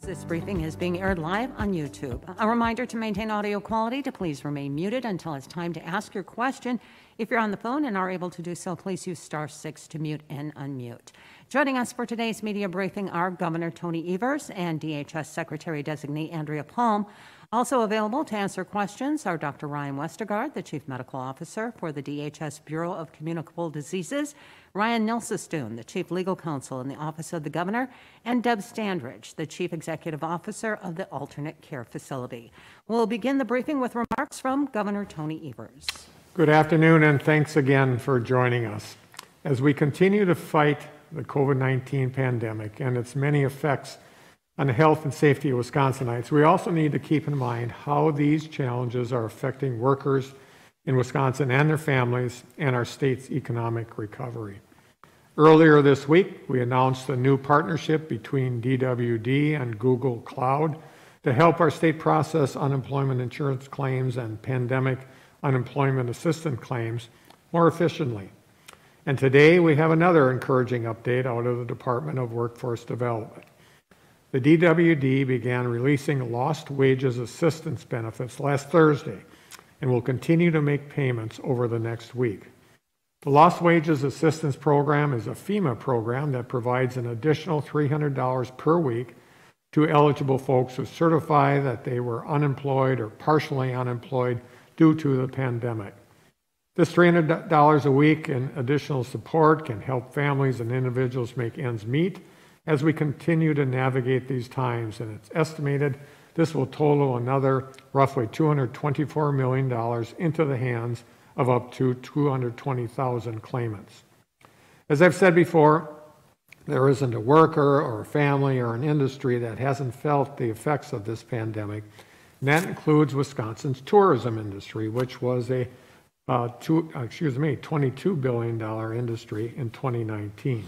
This briefing is being aired live on YouTube. A reminder to maintain audio quality to please remain muted until it's time to ask your question. If you're on the phone and are able to do so, please use star six to mute and unmute. Joining us for today's media briefing are Governor Tony Evers and DHS Secretary Designee Andrea Palm. Also available to answer questions are Dr. Ryan Westergaard, the Chief Medical Officer for the DHS Bureau of Communicable Diseases, Ryan Nilsestuen, the Chief Legal Counsel in the Office of the Governor, and Deb Standridge, the Chief Executive Officer of the Alternate Care Facility. We'll begin the briefing with remarks from Governor Tony Evers. Good afternoon, and thanks again for joining us. As we continue to fight the COVID 19 pandemic and its many effects on the health and safety of Wisconsinites, we also need to keep in mind how these challenges are affecting workers in Wisconsin and their families and our state's economic recovery. Earlier this week, we announced a new partnership between DWD and Google Cloud to help our state process unemployment insurance claims and pandemic unemployment assistance claims more efficiently. And today we have another encouraging update out of the Department of Workforce Development. The DWD began releasing lost wages assistance benefits last Thursday and will continue to make payments over the next week. The Lost Wages Assistance Program is a FEMA program that provides an additional $300 per week to eligible folks who certify that they were unemployed or partially unemployed due to the pandemic. This $300 a week in additional support can help families and individuals make ends meet as we continue to navigate these times, and it's estimated this will total another roughly $224 million into the hands of up to 220,000 claimants. As I've said before, there isn't a worker or a family or an industry that hasn't felt the effects of this pandemic, and that includes Wisconsin's tourism industry, which was a uh, two, excuse me, $22 billion industry in 2019.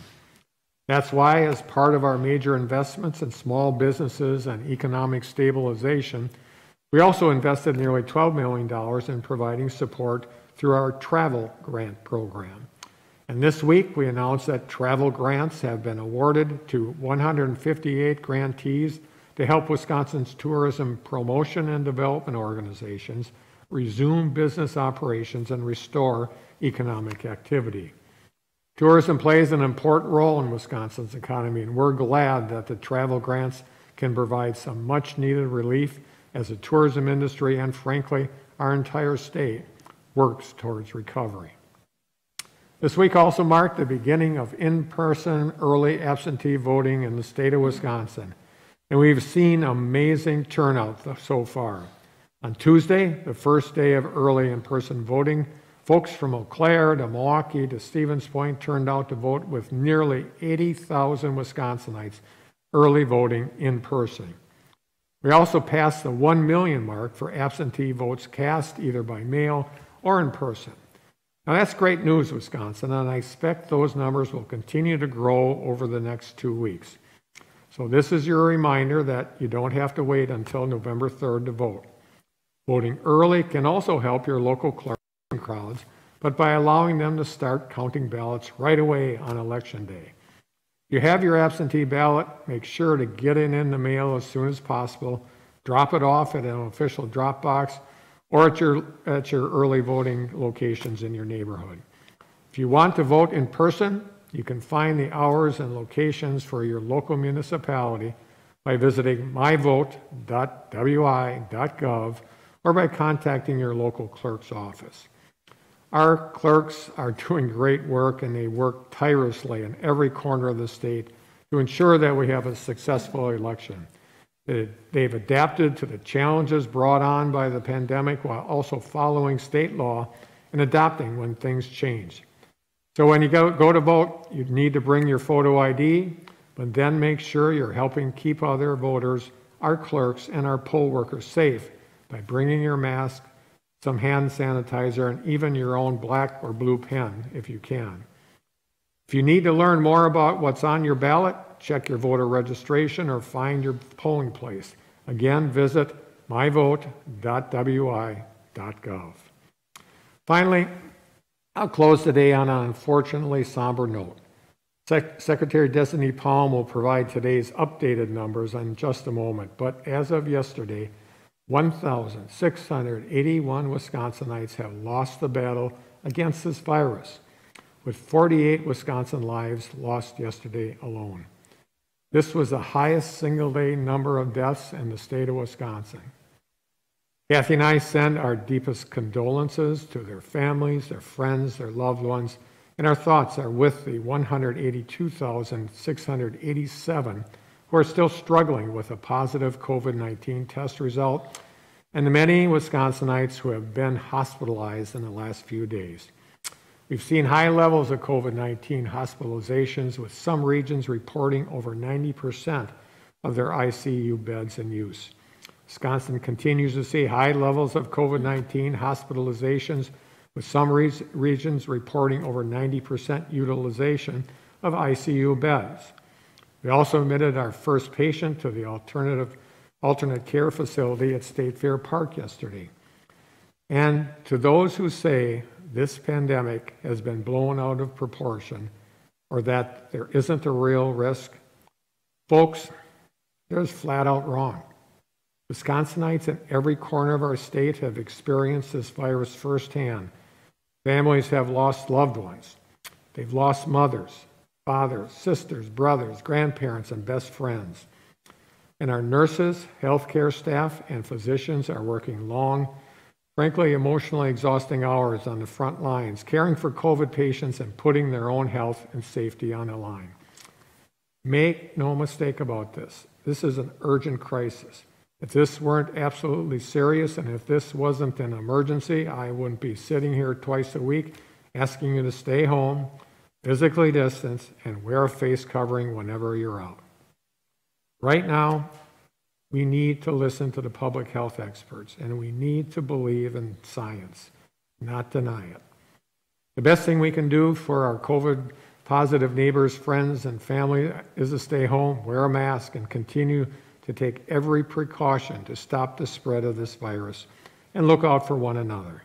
That's why, as part of our major investments in small businesses and economic stabilization, we also invested nearly $12 million in providing support through our travel grant program. And this week, we announced that travel grants have been awarded to 158 grantees to help Wisconsin's tourism promotion and development organizations resume business operations and restore economic activity. Tourism plays an important role in Wisconsin's economy, and we're glad that the travel grants can provide some much needed relief as the tourism industry and, frankly, our entire state works towards recovery. This week also marked the beginning of in person early absentee voting in the state of Wisconsin, and we've seen amazing turnout so far. On Tuesday, the first day of early in person voting, Folks from Eau Claire to Milwaukee to Stevens Point turned out to vote with nearly 80,000 Wisconsinites early voting in person. We also passed the 1 million mark for absentee votes cast either by mail or in person. Now that's great news, Wisconsin, and I expect those numbers will continue to grow over the next two weeks. So this is your reminder that you don't have to wait until November 3rd to vote. Voting early can also help your local clerk crowds, but by allowing them to start counting ballots right away on election day. You have your absentee ballot, make sure to get it in the mail as soon as possible. Drop it off at an official drop box or at your, at your early voting locations in your neighborhood. If you want to vote in person, you can find the hours and locations for your local municipality by visiting myvote.wi.gov or by contacting your local clerk's office. Our clerks are doing great work and they work tirelessly in every corner of the state to ensure that we have a successful election. Uh, they've adapted to the challenges brought on by the pandemic while also following state law and adapting when things change. So when you go, go to vote, you need to bring your photo ID, but then make sure you're helping keep other voters, our clerks, and our poll workers safe by bringing your mask, some hand sanitizer, and even your own black or blue pen if you can. If you need to learn more about what's on your ballot, check your voter registration or find your polling place. Again, visit myvote.wi.gov. Finally, I'll close today on an unfortunately somber note. Sec- Secretary Designee Palm will provide today's updated numbers in just a moment, but as of yesterday, 1,681 Wisconsinites have lost the battle against this virus, with 48 Wisconsin lives lost yesterday alone. This was the highest single-day number of deaths in the state of Wisconsin. Kathy and I send our deepest condolences to their families, their friends, their loved ones, and our thoughts are with the 182,687 who are still struggling with a positive COVID 19 test result, and the many Wisconsinites who have been hospitalized in the last few days. We've seen high levels of COVID 19 hospitalizations, with some regions reporting over 90% of their ICU beds in use. Wisconsin continues to see high levels of COVID 19 hospitalizations, with some re- regions reporting over 90% utilization of ICU beds. We also admitted our first patient to the alternative alternate care facility at State Fair Park yesterday. And to those who say this pandemic has been blown out of proportion or that there isn't a real risk, folks, there's flat out wrong. Wisconsinites in every corner of our state have experienced this virus firsthand. Families have lost loved ones. They've lost mothers, fathers, sisters, brothers, grandparents, and best friends. And our nurses, healthcare staff, and physicians are working long, frankly, emotionally exhausting hours on the front lines, caring for COVID patients and putting their own health and safety on the line. Make no mistake about this. This is an urgent crisis. If this weren't absolutely serious and if this wasn't an emergency, I wouldn't be sitting here twice a week asking you to stay home physically distance, and wear a face covering whenever you're out. Right now, we need to listen to the public health experts, and we need to believe in science, not deny it. The best thing we can do for our COVID positive neighbors, friends, and family is to stay home, wear a mask, and continue to take every precaution to stop the spread of this virus and look out for one another.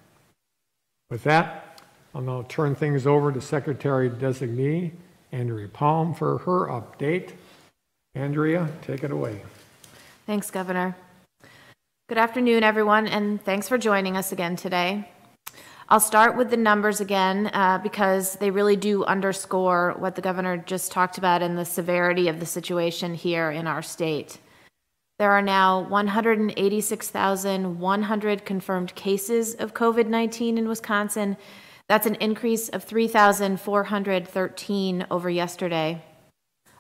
With that, I'll now turn things over to Secretary Designee Andrea Palm for her update. Andrea, take it away. Thanks, Governor. Good afternoon, everyone, and thanks for joining us again today. I'll start with the numbers again uh, because they really do underscore what the governor just talked about and the severity of the situation here in our state. There are now 186,100 confirmed cases of COVID 19 in Wisconsin that's an increase of 3,413 over yesterday.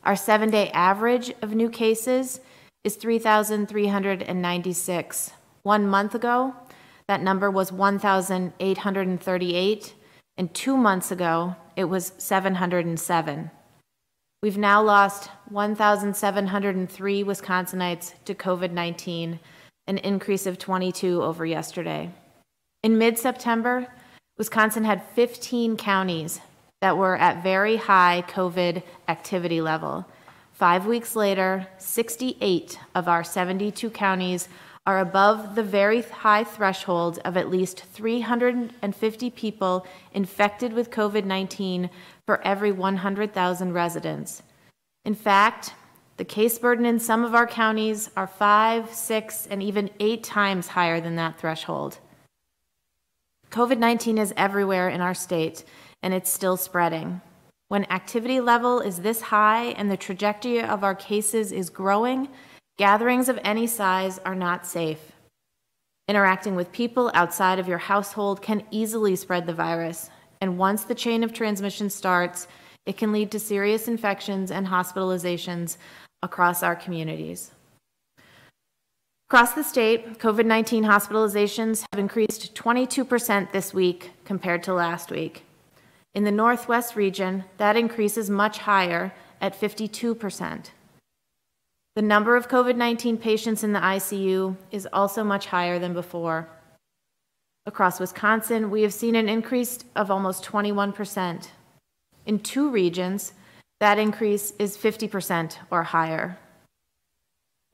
Our seven day average of new cases is 3,396. One month ago, that number was 1,838, and two months ago, it was 707. We've now lost 1,703 Wisconsinites to COVID 19, an increase of 22 over yesterday. In mid September, Wisconsin had 15 counties that were at very high COVID activity level. Five weeks later, 68 of our 72 counties are above the very high threshold of at least 350 people infected with COVID 19 for every 100,000 residents. In fact, the case burden in some of our counties are five, six, and even eight times higher than that threshold. COVID 19 is everywhere in our state, and it's still spreading. When activity level is this high and the trajectory of our cases is growing, gatherings of any size are not safe. Interacting with people outside of your household can easily spread the virus, and once the chain of transmission starts, it can lead to serious infections and hospitalizations across our communities. Across the state, COVID 19 hospitalizations have increased 22% this week compared to last week. In the Northwest region, that increase is much higher at 52%. The number of COVID 19 patients in the ICU is also much higher than before. Across Wisconsin, we have seen an increase of almost 21%. In two regions, that increase is 50% or higher.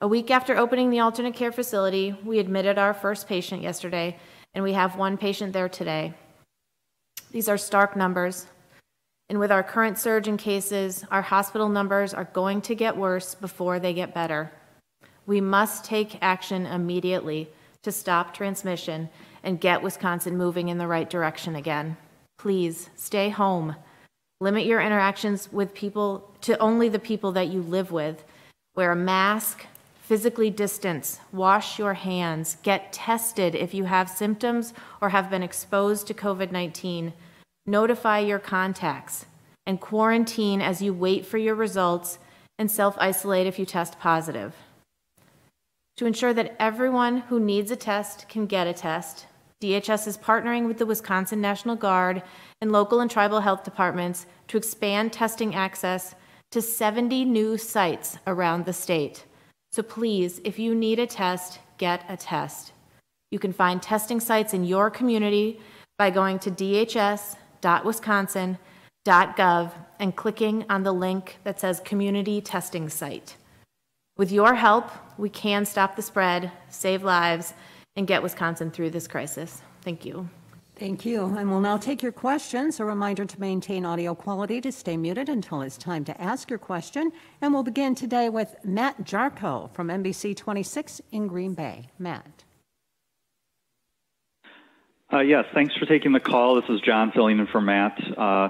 A week after opening the alternate care facility, we admitted our first patient yesterday, and we have one patient there today. These are stark numbers. And with our current surge in cases, our hospital numbers are going to get worse before they get better. We must take action immediately to stop transmission and get Wisconsin moving in the right direction again. Please stay home. Limit your interactions with people to only the people that you live with. Wear a mask, physically distance, wash your hands, get tested if you have symptoms or have been exposed to COVID 19. Notify your contacts and quarantine as you wait for your results and self isolate if you test positive. To ensure that everyone who needs a test can get a test, DHS is partnering with the Wisconsin National Guard and local and tribal health departments to expand testing access to 70 new sites around the state. So please, if you need a test, get a test. You can find testing sites in your community by going to dhs.wisconsin.gov and clicking on the link that says Community Testing Site. With your help, we can stop the spread, save lives, and get Wisconsin through this crisis. Thank you. Thank you. And we'll now take your questions. A reminder to maintain audio quality to stay muted until it's time to ask your question. And we'll begin today with Matt Jarko from NBC 26 in Green Bay. Matt. Uh, yes, thanks for taking the call. This is John filling in for Matt. Uh,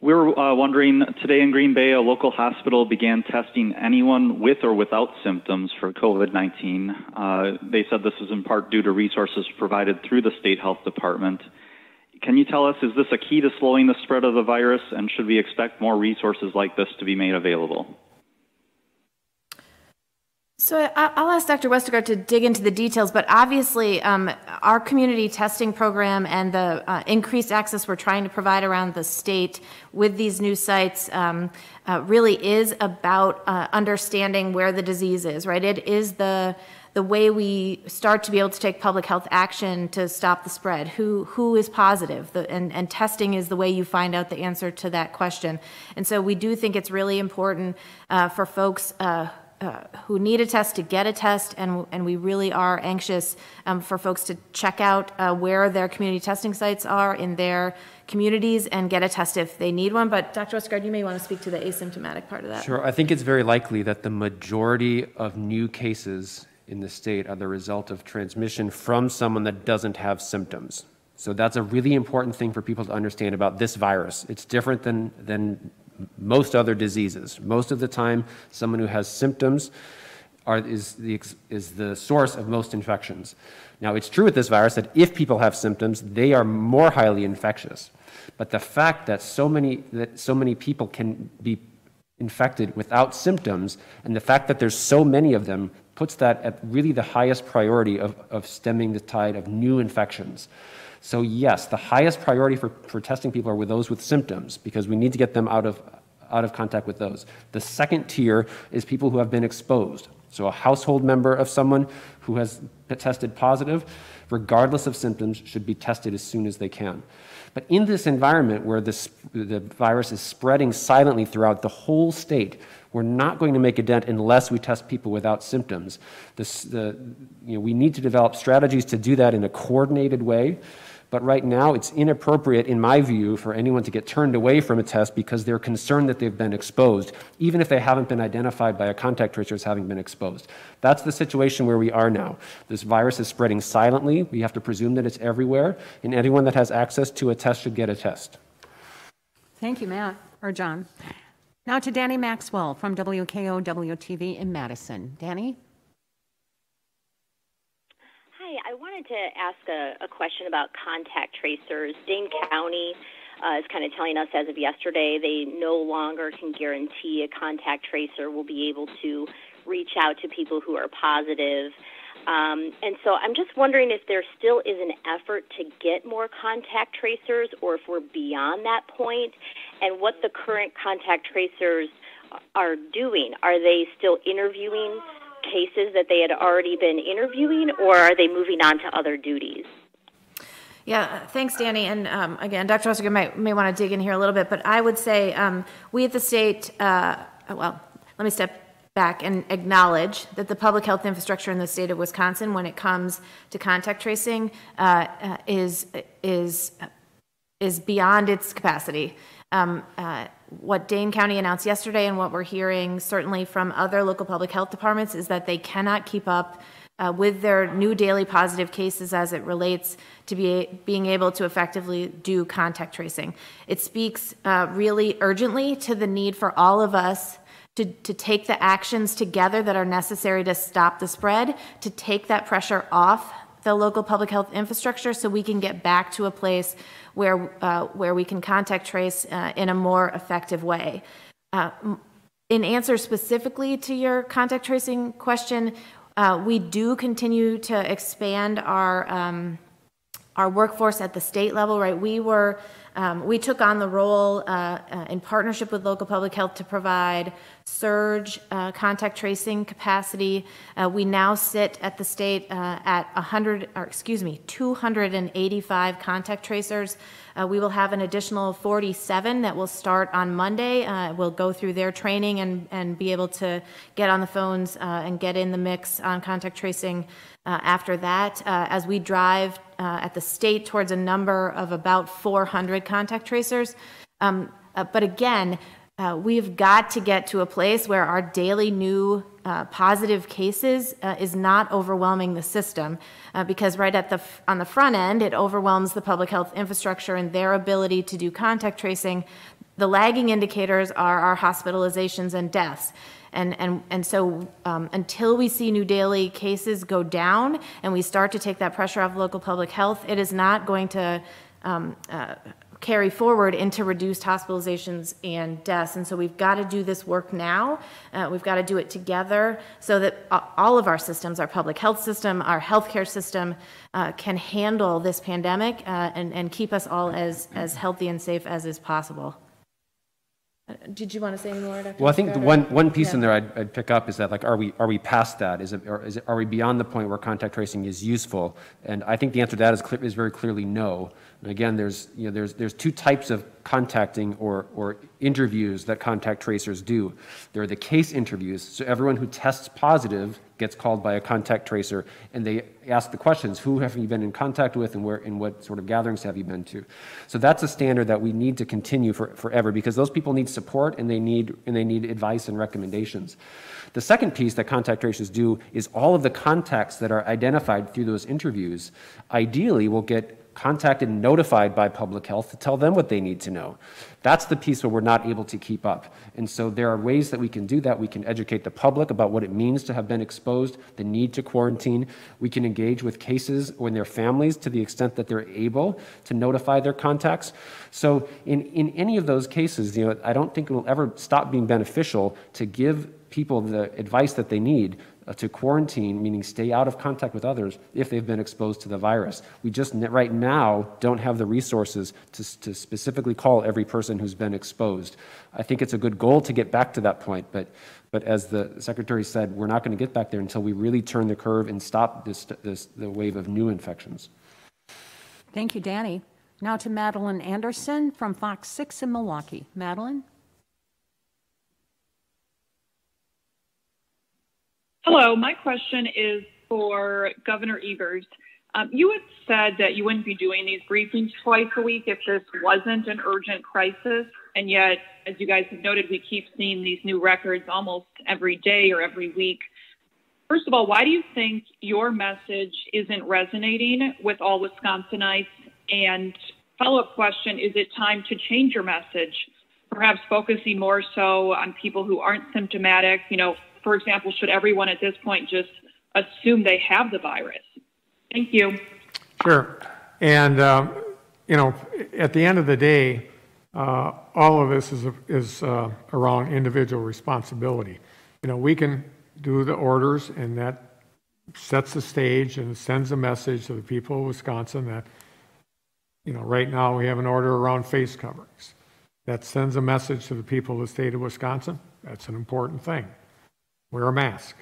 we were uh, wondering today in Green Bay, a local hospital began testing anyone with or without symptoms for COVID 19. Uh, they said this was in part due to resources provided through the state health department. Can you tell us, is this a key to slowing the spread of the virus, and should we expect more resources like this to be made available? So I'll ask Dr. Westergaard to dig into the details, but obviously, um, our community testing program and the uh, increased access we're trying to provide around the state with these new sites um, uh, really is about uh, understanding where the disease is, right? It is the the way we start to be able to take public health action to stop the spread. Who who is positive? The, and and testing is the way you find out the answer to that question. And so we do think it's really important uh, for folks. Uh, uh, who need a test to get a test, and, and we really are anxious um, for folks to check out uh, where their community testing sites are in their communities and get a test if they need one. But Dr. Westergaard, you may want to speak to the asymptomatic part of that. Sure. I think it's very likely that the majority of new cases in the state are the result of transmission from someone that doesn't have symptoms. So that's a really important thing for people to understand about this virus. It's different than, than most other diseases. Most of the time, someone who has symptoms are, is, the, is the source of most infections. Now, it's true with this virus that if people have symptoms, they are more highly infectious. But the fact that so many, that so many people can be infected without symptoms, and the fact that there's so many of them puts that at really the highest priority of, of stemming the tide of new infections. So yes, the highest priority for, for testing people are with those with symptoms because we need to get them out of, out of contact with those. The second tier is people who have been exposed. So a household member of someone who has tested positive, regardless of symptoms, should be tested as soon as they can. But in this environment where this, the virus is spreading silently throughout the whole state, we're not going to make a dent unless we test people without symptoms. This, the, you know, we need to develop strategies to do that in a coordinated way. But right now, it's inappropriate, in my view, for anyone to get turned away from a test because they're concerned that they've been exposed, even if they haven't been identified by a contact tracer as having been exposed. That's the situation where we are now. This virus is spreading silently. We have to presume that it's everywhere, and anyone that has access to a test should get a test. Thank you, Matt, or John. Now to Danny Maxwell from WKOW TV in Madison. Danny? Hi, I wanted to ask a, a question about contact tracers. Dane County uh, is kind of telling us as of yesterday they no longer can guarantee a contact tracer will be able to reach out to people who are positive. Um, and so I'm just wondering if there still is an effort to get more contact tracers or if we're beyond that point and what the current contact tracers are doing. Are they still interviewing cases that they had already been interviewing, or are they moving on to other duties? Yeah, thanks, Danny. And um, again, Dr. Westergaard might, may want to dig in here a little bit, but I would say um, we at the state, uh, well, let me step back and acknowledge that the public health infrastructure in the state of Wisconsin, when it comes to contact tracing, uh, uh, is is is beyond its capacity. Um, uh, what Dane County announced yesterday and what we're hearing certainly from other local public health departments is that they cannot keep up uh, with their new daily positive cases as it relates to be, being able to effectively do contact tracing. It speaks uh, really urgently to the need for all of us to, to take the actions together that are necessary to stop the spread, to take that pressure off the local public health infrastructure so we can get back to a place where, uh, where we can contact trace uh, in a more effective way. Uh, in answer specifically to your contact tracing question, uh, we do continue to expand our um, our workforce at the state level. Right, we were um, we took on the role uh, uh, in partnership with local public health to provide surge uh, contact tracing capacity. Uh, we now sit at the state uh, at 100, or excuse me, 285 contact tracers. Uh, we will have an additional 47 that will start on Monday. we'll go through their training and, and be able to get on the phones and get in the mix on contact tracing after that, as we drive uh, at the state towards a number of about 400 contact tracers. Um, uh, but again, uh, we've got to get to a place where our daily new uh, positive cases is not overwhelming the system, because right at the on the front end, it overwhelms the public health infrastructure and their ability to do contact tracing. The lagging indicators are our hospitalizations and deaths. And, and, and so um, until we see new daily cases go down and we start to take that pressure off local public health, it is not going to um, uh, carry forward into reduced hospitalizations and deaths. And so we've got to do this work now. Uh, we've got to do it together so that all of our systems, our public health system, our healthcare system, uh, can handle this pandemic uh, and, and keep us all as, as healthy and safe as is possible. Uh, did you want to say any more, Dr. Well, I think the one, one piece Yeah. in there I'd, I'd pick up is that like, are we, are we past that? Is it, or is it, are we beyond the point where contact tracing is useful? And I think the answer to that is clear, is very clearly no. And again, there's, you know, there's, there's two types of contacting or, or interviews that contact tracers do. There are the case interviews, so everyone who tests positive gets called by a contact tracer, and they ask the questions, who have you been in contact with and where, and what sort of gatherings have you been to? So that's a standard that we need to continue for, forever because those people need support and they need, and they need advice and recommendations. The second piece that contact tracers do is all of the contacts that are identified through those interviews ideally will get contacted and notified by public health to tell them what they need to know. That's the piece where we're not able to keep up. And so there are ways that we can do that. We can educate the public about what it means to have been exposed, the need to quarantine. We can engage with cases when their families to the extent that they're able to notify their contacts. So in, in any of those cases, you know, I don't think it will ever stop being beneficial to give people the advice that they need Uh, to quarantine, meaning stay out of contact with others if they've been exposed to the virus. We just right now don't have the resources to, to specifically call every person who's been exposed. I think it's a good goal to get back to that point, but, but as the secretary said, we're not going to get back there until we really turn the curve and stop this, this, the wave of new infections. Thank you, Danny. Now to Madeline Anderson from Fox 6 in Milwaukee. Madeline? Hello, my question is for Governor Evers. Um, you had said that you wouldn't be doing these briefings twice a week if this wasn't an urgent crisis. And yet, as you guys have noted, we keep seeing these new records almost every day or every week. First of all, why do you think your message isn't resonating with all Wisconsinites? And follow up question is it time to change your message? Perhaps focusing more so on people who aren't symptomatic, you know, for example, should everyone at this point just assume they have the virus? Thank you. Sure. And, um, you know, at the end of the day, uh, all of this is, is uh, around individual responsibility. You know, we can do the orders, and that sets the stage and sends a message to the people of Wisconsin that, you know, right now we have an order around face coverings. That sends a message to the people of the state of Wisconsin. That's an important thing wear a mask.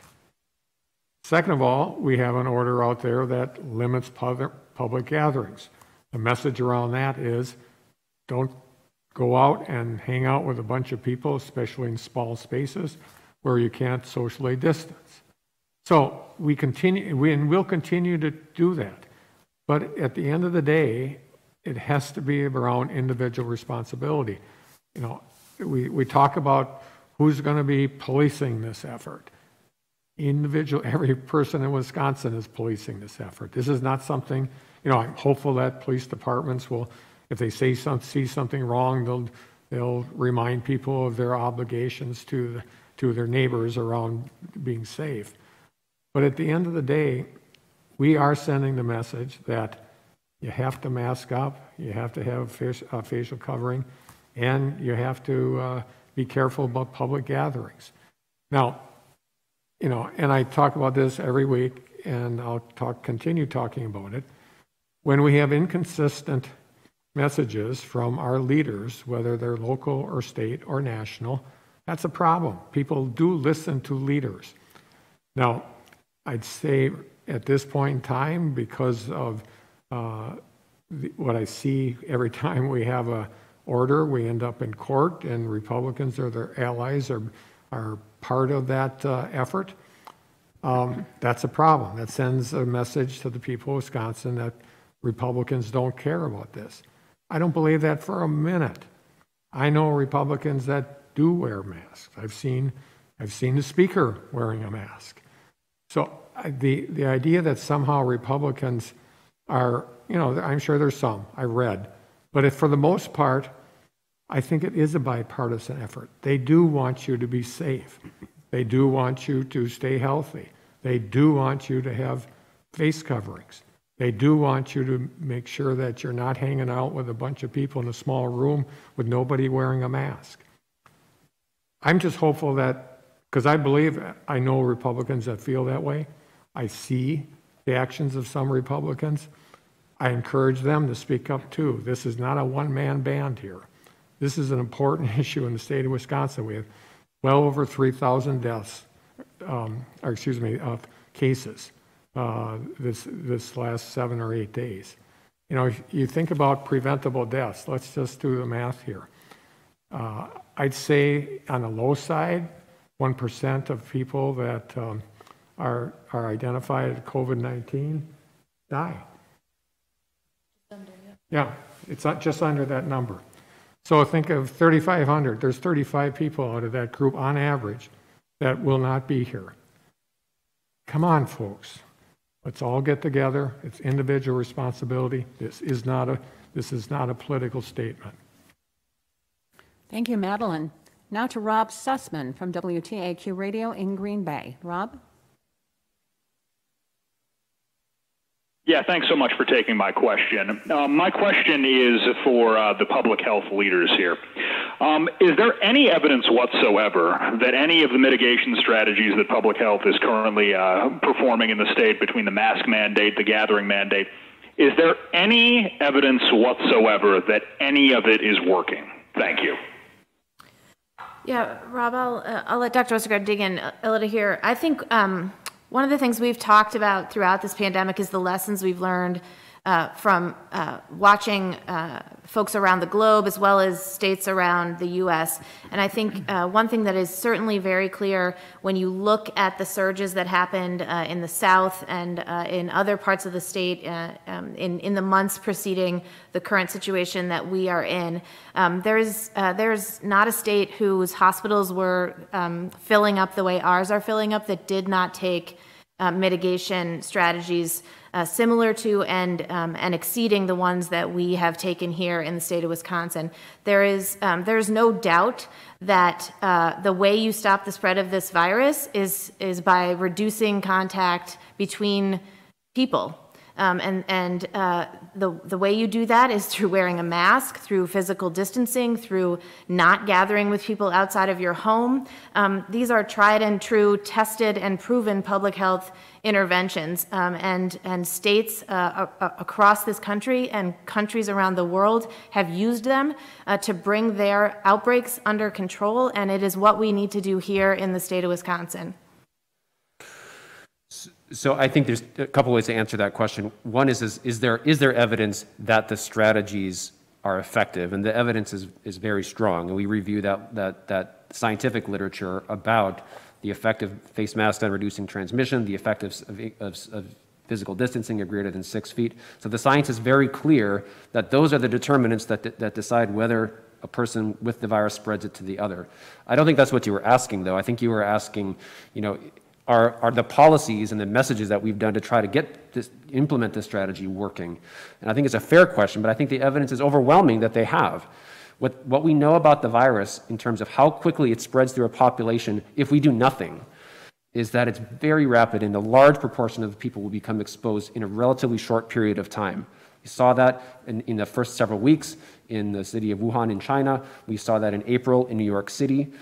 Second of all, we have an order out there that limits public gatherings. The message around that is don't go out and hang out with a bunch of people, especially in small spaces where you can't socially distance. So we continue, we, and we'll continue to do that. But at the end of the day, it has to be around individual responsibility. you know, we, we talk about who's going to be policing this effort. Individual, every person in Wisconsin is policing this effort. This is not something, you know, I'm hopeful that police departments will, if they say some, see something wrong, they'll, they'll remind people of their obligations to, to their neighbors around being safe. But at the end of the day, we are sending the message that you have to mask up, you have to have fac- facial covering, and you have to uh, be careful about public gatherings. Now, you know, and I talk about this every week, and I'll talk, continue talking about it. When we have inconsistent messages from our leaders, whether they're local or state or national, that's a problem. People do listen to leaders. Now, I'd say at this point in time, because of uh, the- what I see every time we have a order, we end up in court, and Republicans or their allies are, are part of that uh, effort. Um, That's a problem. That sends a message to the people of Wisconsin that Republicans don't care about this. I don't believe that for a minute. I know Republicans that do wear masks. I've seen, I've seen the speaker wearing a mask. So I- the, the idea that somehow Republicans are, you know, I'm sure there's some, I read, but for the most part, I think it is a bipartisan effort. They do want you to be safe. They do want you to stay healthy. They do want you to have face coverings. They do want you to make sure that you're not hanging out with a bunch of people in a small room with nobody wearing a mask. I'm just hopeful that, because I believe, I know Republicans that feel that way. I see the actions of some Republicans. I encourage them to speak up too. This is not a one-man band here. This is an important issue in the state of Wisconsin. We have well over 3,000 deaths, um, or excuse me, of cases uh, this, this last seven or eight days. You know, you think about preventable deaths. Let's just do the math here. Uh, I'd say on the low side, 1% of people that um, are, are identified as COVID-19 die. Yeah, it's just under that number. So think of 3,500. There's 35 people out of that group on average that will not be here. Come on, folks. Let's all get together. It's individual responsibility. This is not a, this is not a political statement. Thank you, Madeline. Now to Rob Sussman from WTAQ Radio in Green Bay. Rob? Yeah, thanks so much for taking my question. Um, my question is for uh, the public health leaders here. Um, is there any evidence whatsoever that any of the mitigation strategies that public health is currently uh, performing in the state between the mask mandate, the gathering mandate, is there any evidence whatsoever that any of it is working? Thank you. Yeah, Rob, I'll, uh, I'll let Dr. Westergaard dig in a little here. I think um, one of the things we've talked about throughout this pandemic is the lessons we've learned uh, from uh, watching uh, folks around the globe as well as states around the U.S. And I think uh, one thing that is certainly very clear when you look at the surges that happened uh, in the South and uh, in other parts of the state um, in, in the months preceding the current situation that we are in, um, there's, there's not a state whose hospitals were um, filling up the way ours are filling up that did not take mitigation strategies uh, similar to and, um, and exceeding the ones that we have taken here in the state of Wisconsin. There is, um, there's no doubt that uh, the way you stop the spread of this virus is, is by reducing contact between people. Um, and and uh, the, the way you do that is through wearing a mask, through physical distancing, through not gathering with people outside of your home. Um, these are tried and true, tested and proven public health interventions. Um, and, and states uh, across this country and countries around the world have used them uh, to bring their outbreaks under control. And it is what we need to do here in the state of Wisconsin. So I think there's a couple ways to answer that question. One is, is, is, there, is there evidence that the strategies are effective? And the evidence is, is very strong. And we review that, that, that scientific literature about the effect of face masks on reducing transmission, the effect of, of, of physical distancing of greater than six feet. So the science is very clear that those are the determinants that, that decide whether a person with the virus spreads it to the other. I don't think that's what you were asking, though. I think you were asking, you know, are, are the policies and the messages that we've done to try to get this, implement this strategy working? And I think it's a fair question, but I think the evidence is overwhelming that they have. What, what we know about the virus in terms of how quickly it spreads through a population if we do nothing is that it's very rapid and a large proportion of the people will become exposed in a relatively short period of time. We saw that in, in, the first several weeks in the city of Wuhan in China. We saw that in April in New York City.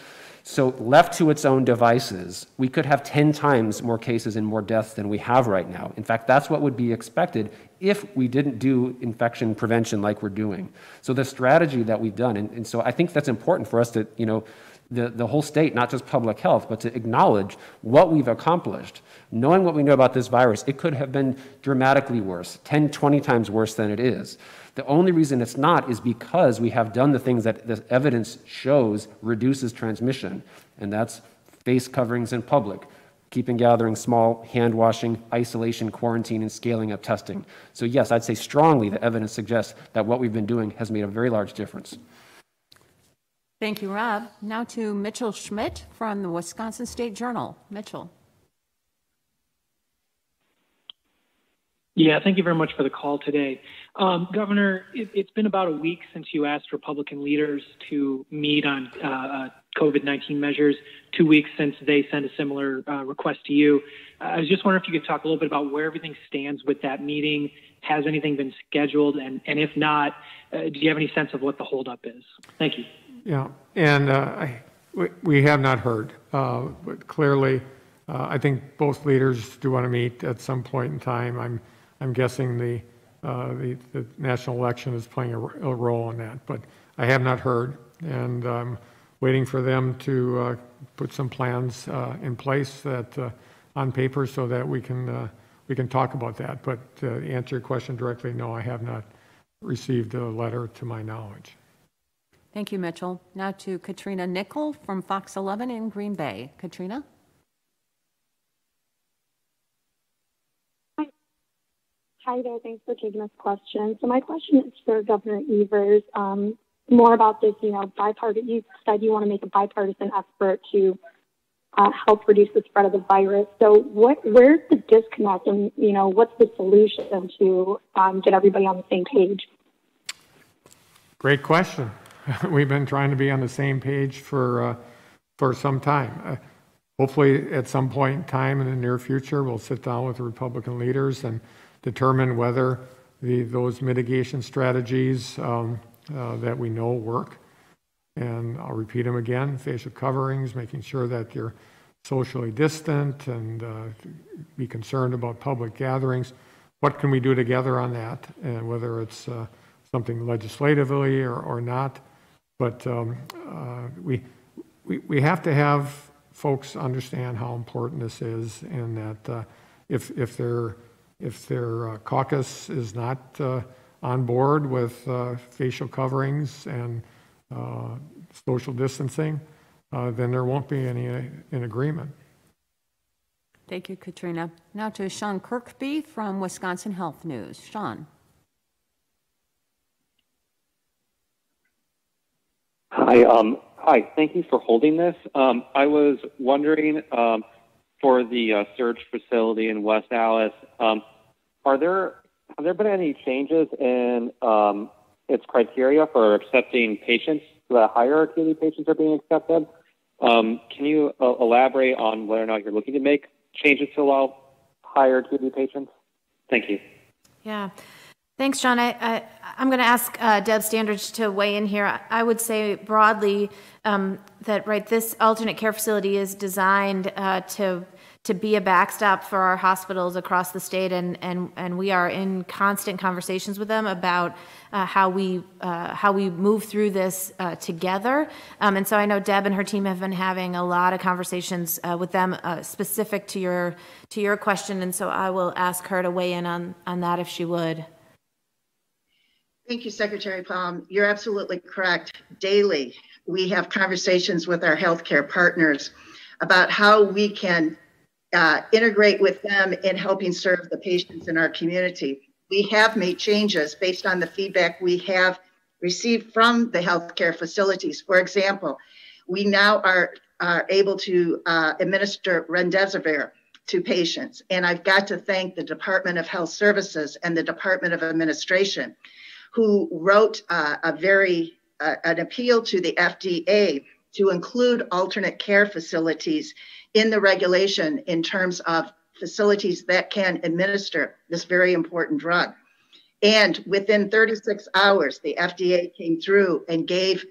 So, left to its own devices, we could have 10 times more cases and more deaths than we have right now. In fact, that's what would be expected if we didn't do infection prevention like we're doing. So, the strategy that we've done, and, and so I think that's important for us to, you know, the, the whole state, not just public health, but to acknowledge what we've accomplished. Knowing what we know about this virus, it could have been dramatically worse, 10, 20 times worse than it is. The only reason it's not is because we have done the things that the evidence shows reduces transmission, and that's face coverings in public, keeping gatherings small, hand washing, isolation, quarantine, and scaling up testing. So, yes, I'd say strongly the evidence suggests that what we've been doing has made a very large difference. Thank you, Rob. Now to Mitchell Schmidt from the Wisconsin State Journal. Mitchell. Yeah, thank you very much for the call today. Um, Governor, it, has been about a week since you asked Republican leaders to meet on uh, uh COVID 19 measures, two weeks since they sent a similar uh, request to you. I was just wondering if you could talk a little bit about where everything stands with that meeting. Has anything been scheduled? And, and if not, uh, do you have any sense of what the holdup is? Thank you. Yeah, and uh, I, we, we have not heard, but clearly, I think both leaders do want to meet at some point in time. I'm, I'm guessing the, uh, the, the national election is playing a, a, role in that, but I have not heard, and I'm waiting for them to uh, put some plans uh, in place that on paper so that we can we can talk about that. But to answer your question directly, no, I have not received a letter to my knowledge. Thank you, Mitchell. Now to Katrina Nickel from Fox 11 in Green Bay. Katrina? Hi there. Thanks for taking this question. So my question is for Governor Evers. Um, more about this, you know, bipartisan. You said you want to make a bipartisan effort to uh, help reduce the spread of the virus. So what, where's the disconnect, and you know, what's the solution to um, get everybody on the same page? Great question. We've been trying to be on the same page for, uh, for some time. Uh, hopefully, at some point in time in the near future, we'll sit down with Republican leaders and determine whether the, those mitigation strategies um, uh, that we know work. And I'll repeat them again facial coverings, making sure that you're socially distant and uh, be concerned about public gatherings. What can we do together on that? And whether it's uh, something legislatively or, or not. But um, uh, we, we, we have to have folks understand how important this is and that uh, if, if their, if their uh, caucus is not uh, on board with uh, facial coverings and uh, social distancing, then there won't be any in agreement. Thank you, Katrina. Now to Sean Kirkby from Wisconsin Health News. Sean. Hi. Um, hi. Thank you for holding this. Um, I was wondering um, for the uh, surge facility in West Allis, um, are there have there been any changes in um, its criteria for accepting patients? That higher acuity patients are being accepted. Um, can you uh, elaborate on whether or not you're looking to make changes to allow higher acuity patients? Thank you. Yeah. Thanks, John. I, I, am going to ask uh, Deb Standridge to weigh in here. I would say broadly um, that right, this alternate care facility is designed uh, to to be a backstop for our hospitals across the state, and and and we are in constant conversations with them about uh, how we uh, how we move through this uh, together. Um, and so I know Deb and her team have been having a lot of conversations uh, with them uh, specific to your to your question, and so I will ask her to weigh in on on that if she would. Thank you, Secretary Palm. You're absolutely correct. Daily, we have conversations with our healthcare partners about how we can uh, integrate with them in helping serve the patients in our community. We have made changes based on the feedback we have received from the healthcare facilities. For example, we now are, are able to uh, administer remdesivir to patients. And I've got to thank the Department of Health Services and the Department of Administration, who wrote uh, a very uh, an appeal to the FDA to include alternate care facilities in the regulation in terms of facilities that can administer this very important drug. And within 36 hours, the FDA came through and gave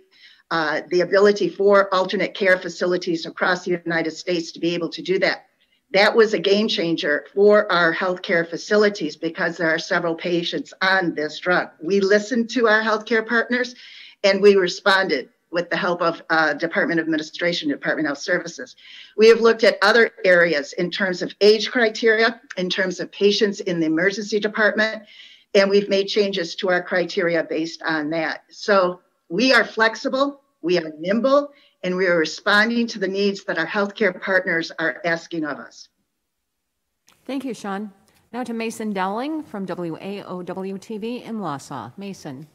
uh, the ability for alternate care facilities across the United States to be able to do that. That was a game changer for our healthcare facilities because there are several patients on this drug. We listened to our healthcare partners and we responded with the help of uh, Department of Administration, Department of Services. We have looked at other areas in terms of age criteria, in terms of patients in the emergency department, and we've made changes to our criteria based on that. So we are flexible, we are nimble, and we are responding to the needs that our healthcare partners are asking of us. Thank you, Sean. Now to Mason Dowling from WAOW TV in Wausau. Mason.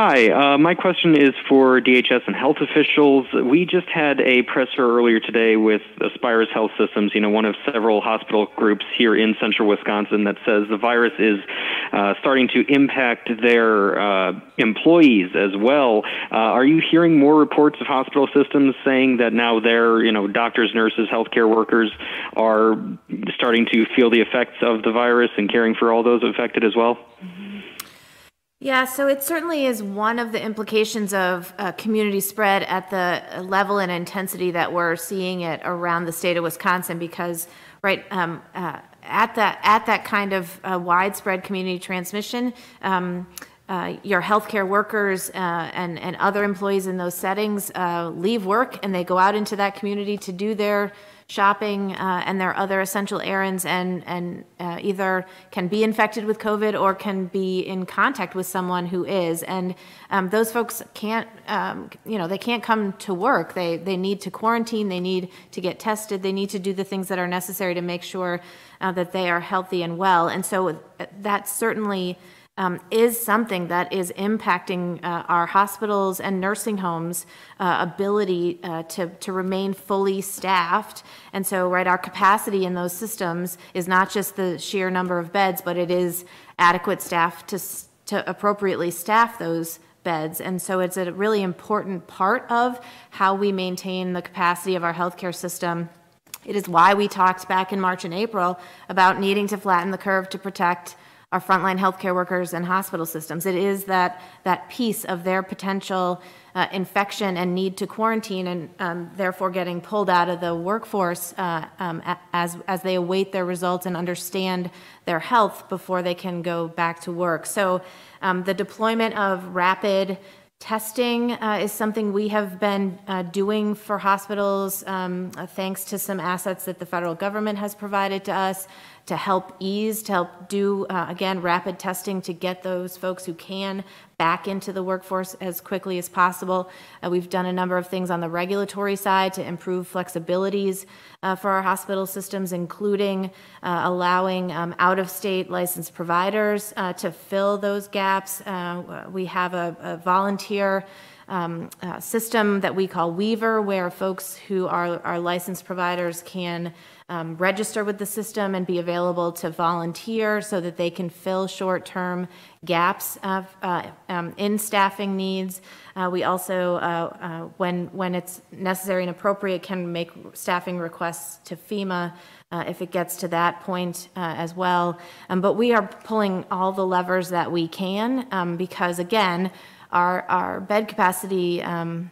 Hi, uh, my question is for DHS and health officials. We just had a presser earlier today with Aspirus Health Systems, you know, one of several hospital groups here in central Wisconsin that says the virus is uh, starting to impact their uh, employees as well. Uh, are you hearing more reports of hospital systems saying that now their, you know, doctors, nurses, healthcare workers are starting to feel the effects of the virus and caring for all those affected as well? Mm-hmm. Yeah, so it certainly is one of the implications of uh, community spread at the level and intensity that we're seeing it around the state of Wisconsin because, right, um, uh, at that at that kind of uh, widespread community transmission, um, uh, your healthcare workers uh, and and other employees in those settings uh, leave work and they go out into that community to do their shopping uh, and their other essential errands and, and uh, either can be infected with COVID or can be in contact with someone who is. And um, those folks can't, um, you know, they can't come to work. They, they need to quarantine, they need to get tested, they need to do the things that are necessary to make sure uh, that they are healthy and well. And so uh, that certainly um, is something that is impacting uh, our hospitals and nursing homes' uh, ability uh, to, to remain fully staffed. And so, right, our capacity in those systems is not just the sheer number of beds, but it is adequate staff to, to appropriately staff those beds. And so, it's a really important part of how we maintain the capacity of our healthcare system. It is why we talked back in March and April about needing to flatten the curve to protect our frontline healthcare workers and hospital systems. It is that, that piece of their potential uh, infection and need to quarantine and um, therefore getting pulled out of the workforce uh, um, as, as they await their results and understand their health before they can go back to work. So um, the deployment of rapid Testing uh, is something we have been uh, doing for hospitals um, thanks to some assets that the federal government has provided to us to help ease, to help do, uh, again, rapid testing to get those folks who can back into the workforce as quickly as possible. Uh, we've done a number of things on the regulatory side to improve flexibilities uh, for our hospital systems, including uh, allowing um, out of state licensed providers uh, to fill those gaps. Uh, we have a, a volunteer. Um, system that we call WEAVR, where folks who are, are licensed providers can um, register with the system and be available to volunteer so that they can fill short-term gaps of, uh, um, in staffing needs. Uh, we also, uh, uh when, when it's necessary and appropriate, can make staffing requests to FEMA uh, if it gets to that point as well. Um, but we are pulling all the levers that we can um, because, again, our, our bed capacity um,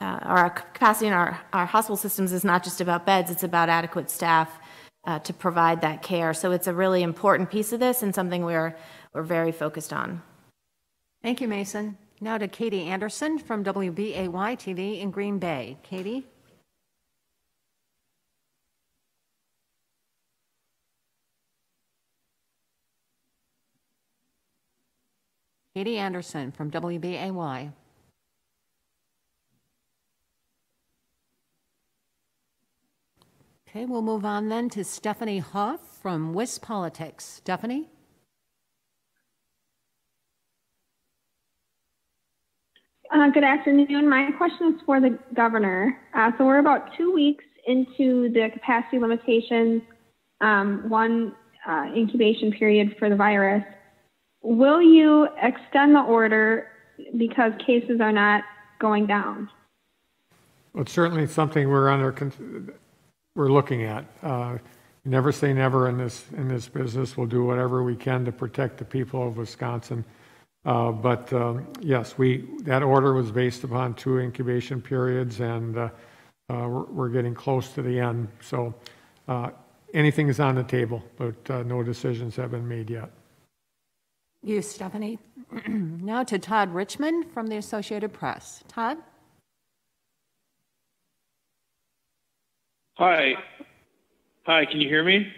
uh, our capacity in our, our hospital systems is not just about beds, it's about adequate staff uh, to provide that care. So it's a really important piece of this and something we're, we're very focused on. Thank you, Mason. Now to Katie Anderson from WBAY TV in Green Bay. Katie? Katie Anderson from WBAY. Okay, we'll move on then to Stephanie Hoff from WisPolitics. Stephanie? Uh, good afternoon. My question is for the governor. Uh, so we're about two weeks into the capacity limitations, um, one uh, incubation period for the virus. Will you extend the order because cases are not going down? Well, it's certainly something we're under, con- we're looking at. Uh, Never say never in this, in this business. We'll do whatever we can to protect the people of Wisconsin. Uh, But um, yes, we, that order was based upon two incubation periods, and uh, uh, we're we're getting close to the end. So uh, anything is on the table, but uh, no decisions have been made yet. You, Stephanie. Now to Todd Richmond from the Associated Press. Todd? Hi. Hi, can you hear me?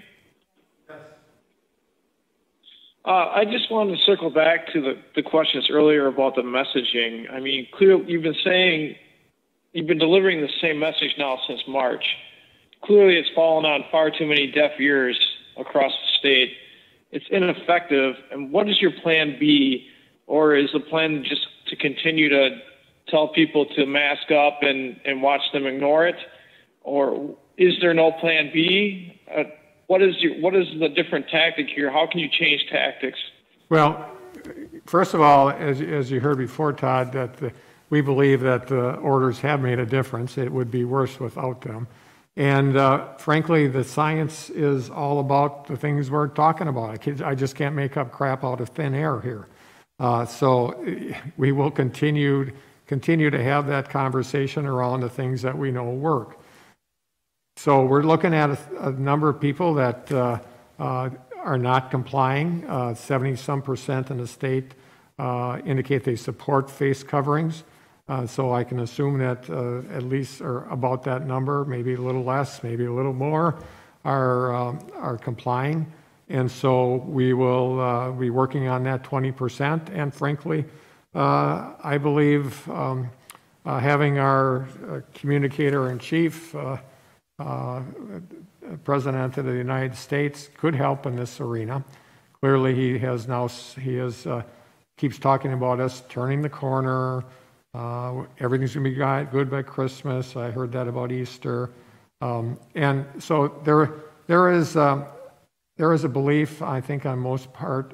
Uh, I just wanted to circle back to the, the questions earlier about the messaging. I mean, clearly, you've been saying, you've been delivering the same message now since March. Clearly, it's fallen on far too many deaf ears across the state. It's ineffective. And what is your plan B? Or is the plan just to continue to tell people to mask up and, and watch them ignore it? Or is there no plan B? Uh, what is your, what is the different tactic here? How can you change tactics? Well, first of all, as, as you heard before, Todd, that the, we believe that the orders have made a difference. It would be worse without them. And uh, frankly, the science is all about the things we're talking about. I, just can't make up crap out of thin air here. Uh, so we will continue continue to have that conversation around the things that we know work. So we're looking at a, a number of people that uh, uh, are not complying. Uh, 70 some percent in the state uh, indicate they support face coverings. Uh, so I can assume that uh, at least or about that number, maybe a little less, maybe a little more, are um, are complying. And so we will be working on that 20 percent. And frankly, I believe um, having our communicator in chief uh, President of the United States could help in this arena. Clearly, he has now, he is, uh, keeps talking about us turning the corner. Uh, everything's going to be good by Christmas. I heard that about Easter. Um, and so there, there is, uh, there is a belief, I think, on most part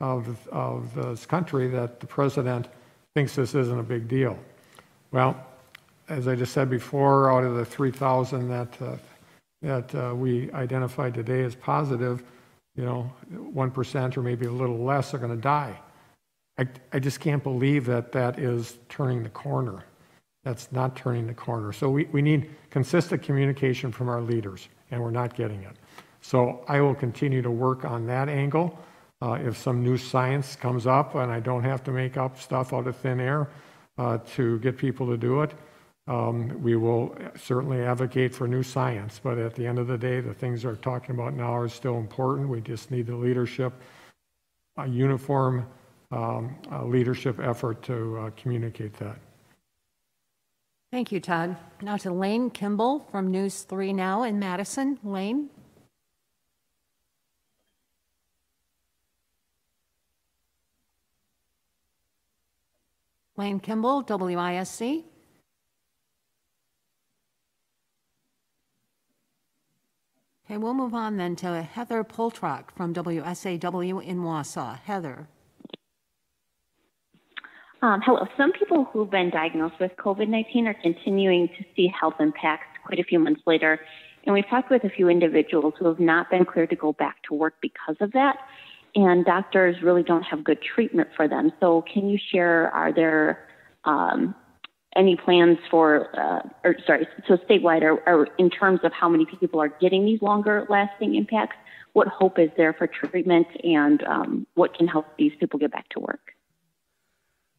of, of this country that the president thinks this isn't a big deal. Well, as I just said before, out of the 3,000 that, uh, that uh, we identified today as positive, you know, 1% or maybe a little less are going to die. I, I just can't believe that that is turning the corner. That's not turning the corner. So we, we need consistent communication from our leaders, and we're not getting it. So I will continue to work on that angle. Uh, if some new science comes up and I don't have to make up stuff out of thin air uh, to get people to do it, um, we will certainly advocate for new science, but at the end of the day, the things we're talking about now are still important. We just need the leadership, a uniform um, a leadership effort to uh, communicate that. Thank you, Todd. Now to Lane Kimball from News 3 Now in Madison. Lane? Lane Kimball, WISC. Okay, we'll move on then to Heather Poltrock from WSAW in Wausau. Heather. Um, hello. Some people who've been diagnosed with COVID 19 are continuing to see health impacts quite a few months later. And we've talked with a few individuals who have not been cleared to go back to work because of that. And doctors really don't have good treatment for them. So, can you share are there um, any plans for, uh, or sorry, so statewide, or, or in terms of how many people are getting these longer lasting impacts, what hope is there for treatment and um, what can help these people get back to work?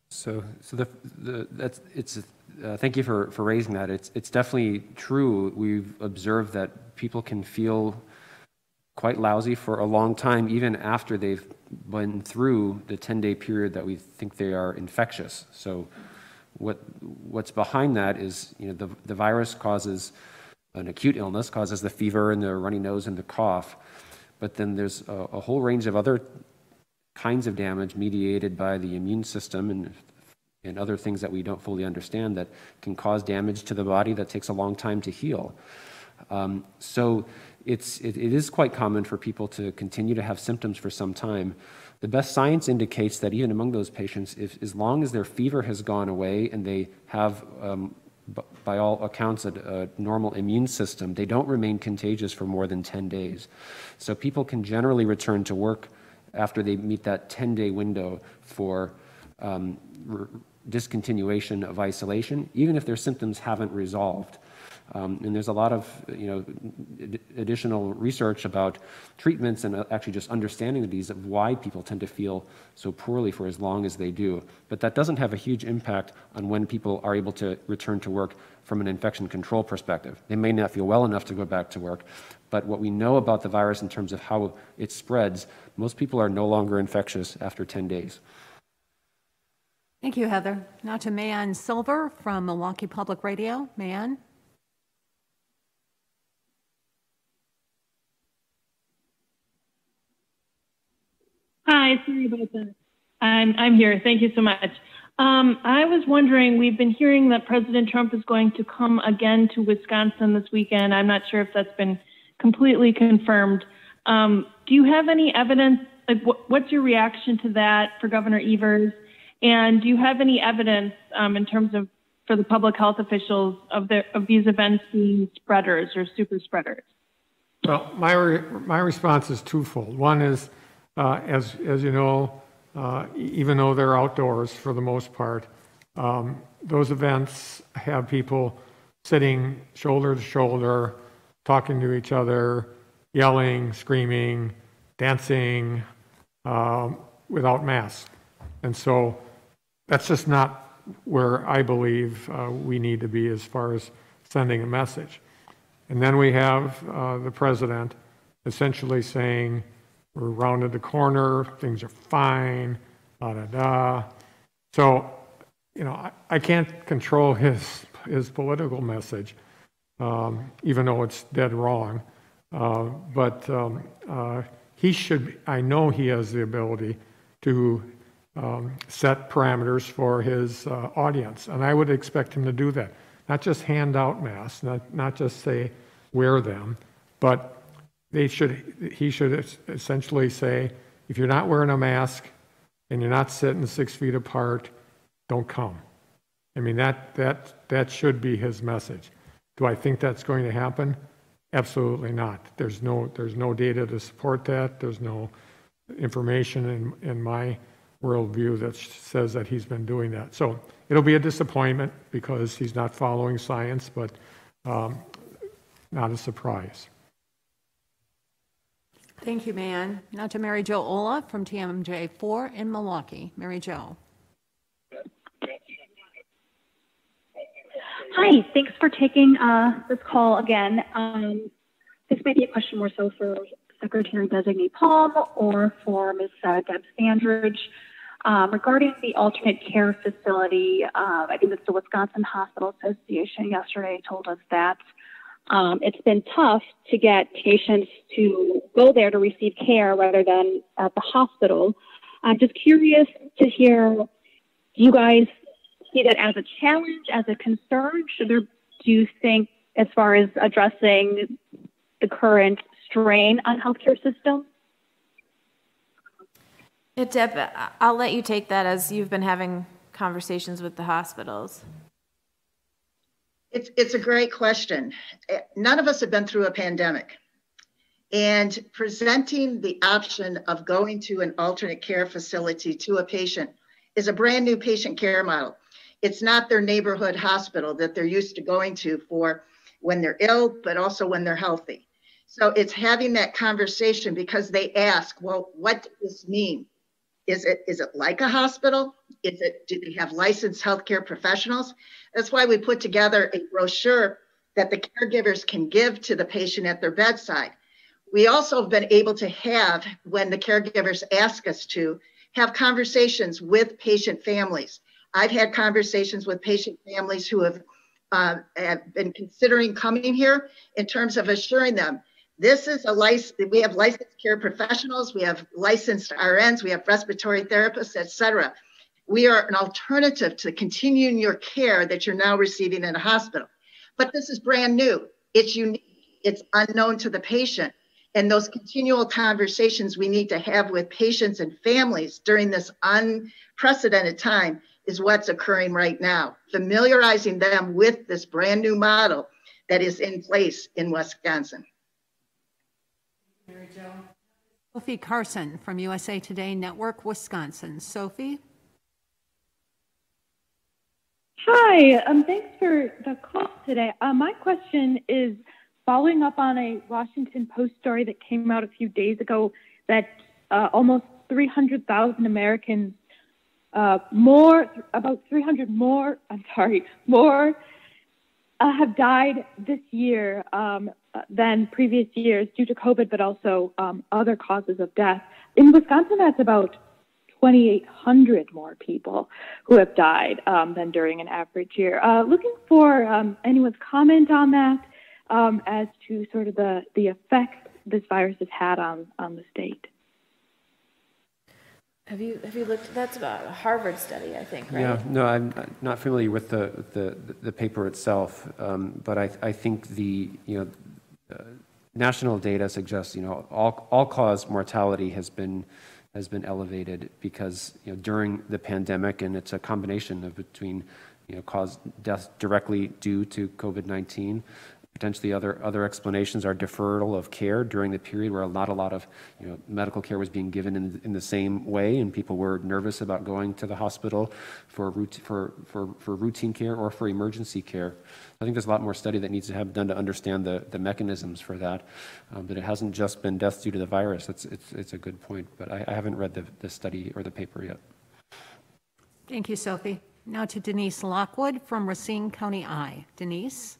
So, so the, the that's it's. Uh, thank you for, for raising that. It's it's definitely true. We've observed that people can feel quite lousy for a long time, even after they've been through the 10 day period that we think they are infectious. So, what, what's behind that is, you know, the, the virus causes an acute illness, causes the fever and the runny nose and the cough. But then there's a, a whole range of other kinds of damage mediated by the immune system and, and other things that we don't fully understand that can cause damage to the body that takes a long time to heal. Um, so it's, it, it is quite common for people to continue to have symptoms for some time. The best science indicates that even among those patients, if, as long as their fever has gone away and they have, um, by all accounts, a, a, normal immune system, they don't remain contagious for more than 10 days. So people can generally return to work after they meet that 10 day window for um, discontinuation of isolation, even if their symptoms haven't resolved. Um, and there's a lot of you know additional research about treatments and uh, actually just understanding the disease of why people tend to feel so poorly for as long as they do. But that doesn't have a huge impact on when people are able to return to work from an infection control perspective. They may not feel well enough to go back to work, but what we know about the virus in terms of how it spreads, most people are no longer infectious after 10 days. Thank you, Heather. Now to Maayan Silver from Milwaukee Public Radio. Maayan. Hi, sorry about that. I'm, I'm here. Thank you so much. Um, I was wondering, we've been hearing that President Trump is going to come again to Wisconsin this weekend. I'm not sure if that's been completely confirmed. Um, do you have any evidence? Like, wh- what's your reaction to that for Governor Evers? And do you have any evidence um, in terms of for the public health officials of the of these events being spreaders or super spreaders? Well, my re- my response is twofold. One is uh, as, as you know, uh, even though they're outdoors for the most part, um, those events have people sitting shoulder to shoulder, talking to each other, yelling, screaming, dancing um, without masks. And so that's just not where I believe uh, we need to be as far as sending a message. And then we have uh, the president essentially saying, we're rounded the corner, things are fine, da da da. So, you know, I, I can't control his his political message, um, even though it's dead wrong. Uh, but um, uh, he should. I know he has the ability to um, set parameters for his uh, audience, and I would expect him to do that. Not just hand out masks, not not just say wear them, but they should, he should essentially say, if you're not wearing a mask and you're not sitting six feet apart, don't come. I mean, that, that, that should be his message. Do I think that's going to happen? Absolutely not. There's no, there's no data to support that. There's no information in, in my worldview that says that he's been doing that. So it'll be a disappointment because he's not following science, but um, not a surprise. Thank you, Man. Now to Mary Jo Ola from TMJ4 in Milwaukee. Mary Jo. Hi, thanks for taking uh, this call again. Um, this may be a question more so for Secretary Designee Palm or for Ms. Uh, Deb Standridge. Um, regarding the alternate care facility, uh, I think it's the Wisconsin Hospital Association yesterday told us that um, it's been tough to get patients to go there to receive care rather than at the hospital. I'm just curious to hear do you guys see that as a challenge, as a concern? Should there, do you think, as far as addressing the current strain on healthcare systems? Yeah, Deb, I'll let you take that as you've been having conversations with the hospitals. It's, it's a great question. Eh, none of us have been through a pandemic. And presenting the option of going to an alternate care facility to a patient is a brand new patient care model. It's not their neighborhood hospital that they're used to going to for when they're ill, but also when they're healthy. So it's having that conversation because they ask, well, what does this mean? Is it is it like a hospital? Is it do they have licensed healthcare professionals? That's why we put together a brochure that the caregivers can give to the patient at their bedside. We also have been able to have, when the caregivers ask us to, have conversations with patient families. I've had conversations with patient families who have, uh, have been considering coming here in terms of assuring them this is a license, we have licensed care professionals, we have licensed RNs, we have respiratory therapists, et cetera. We are an alternative to continuing your care that you're now receiving in a hospital. But this is brand new. It's unique. It's unknown to the patient. And those continual conversations we need to have with patients and families during this unprecedented time is what's occurring right now, familiarizing them with this brand new model that is in place in Wisconsin. Sophie Carson from USA Today Network, Wisconsin. Sophie? Hi, um, thanks for the call today. Uh, my question is following up on a Washington Post story that came out a few days ago that uh, almost 300,000 Americans, uh, more, about 300 more, I'm sorry, more uh, have died this year um, than previous years due to COVID, but also um, other causes of death. In Wisconsin, that's about 2,800 more people who have died um, than during an average year. Uh, looking for um, anyone's comment on that um, as to sort of the, the effect this virus has had on, on the state. Have you have you looked? That's about a Harvard study, I think, right? Yeah, no, I'm not familiar with the the, the paper itself, um, but I I think the you know uh, national data suggests you know all all cause mortality has been has been elevated because you know during the pandemic, and it's a combination of between you know cause death directly due to COVID nineteen Potentially other, other explanations are deferral of care during the period where not a lot of you know, medical care was being given in, in the same way and people were nervous about going to the hospital for, routine, for, for, for routine care or for emergency care. I think there's a lot more study that needs to have done to understand the, the mechanisms for that. Um, but it hasn't just been deaths due to the virus. It's, it's, it's a good point, but I, I haven't read the, the study or the paper yet. Thank you, Sophie. Now to Denise Lockwood from Racine County Eye. Denise?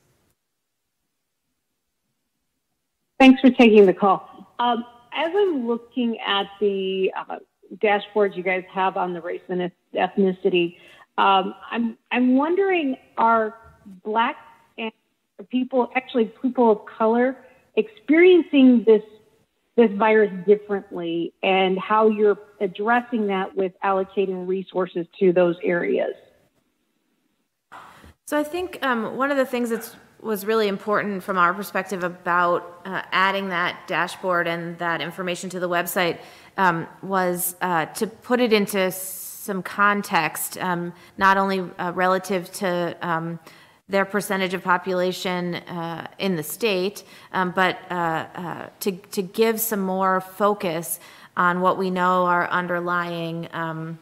Thanks for taking the call. Um, as I'm looking at the uh, dashboards you guys have on the race and ethnicity, um, I'm I'm wondering are black and people actually people of color experiencing this this virus differently and how you're addressing that with allocating resources to those areas. So I think um, one of the things that's was really important from our perspective about uh, adding that dashboard and that information to the website um, was uh, to put it into some context, um, not only uh, relative to um, their percentage of population uh, in the state, um, but uh, uh, to, to give some more focus on what we know are underlying um,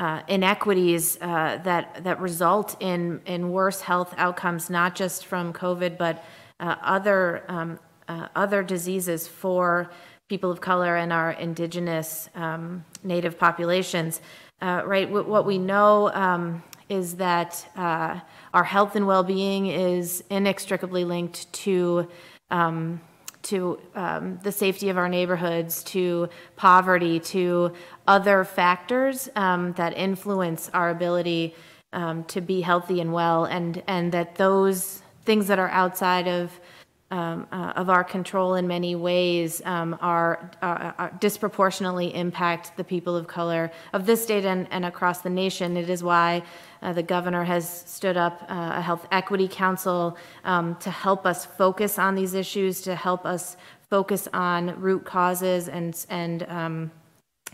uh, inequities uh, that that result in in worse health outcomes, not just from COVID, but uh, other um, uh, other diseases for people of color and our indigenous um, native populations. Uh, right, what we know um, is that uh, our health and well-being is inextricably linked to um, to um, the safety of our neighborhoods, to poverty, to other factors um, that influence our ability um, to be healthy and well, and and that those things that are outside of um, uh, of our control in many ways um, are, are, are, disproportionately impact the people of color of this state and, and across the nation. It is why uh, the governor has stood up uh, a health equity council um, to help us focus on these issues, to help us focus on root causes and and um,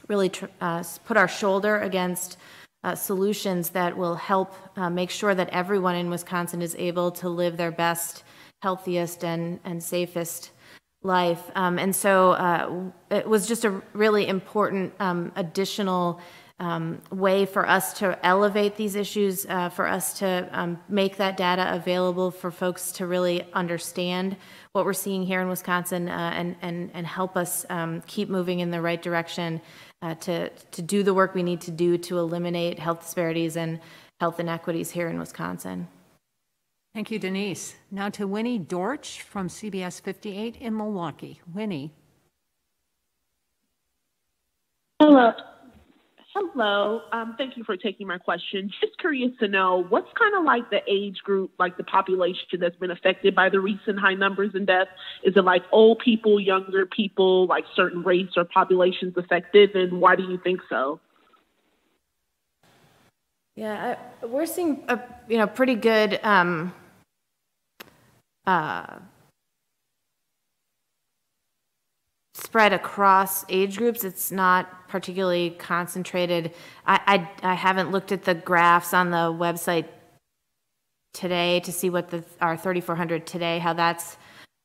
really uh, put our shoulder against. Uh, solutions that will help uh, make sure that everyone in Wisconsin is able to live their best healthiest and, and safest life. Um, and so uh, it was just a really important um, additional um, way for us to elevate these issues, uh, for us to um, make that data available for folks to really understand what we're seeing here in Wisconsin uh, and, and, and help us um, keep moving in the right direction uh, to, to do the work we need to do to eliminate health disparities and health inequities here in Wisconsin. Thank you, Denise. Now to Winnie Dortch from CBS 58 in Milwaukee. Winnie. Hello. Hello. Um, thank you for taking my question. Just curious to know what's kind of like the age group, like the population that's been affected by the recent high numbers in death. Is it like old people, younger people, like certain race or populations affected? And why do you think so? Yeah, I- we're seeing a, you know, pretty good, um, uh, spread across age groups. It's not particularly concentrated. I, I, I haven't looked at the graphs on the website today to see what the, our 3,400 today, how that's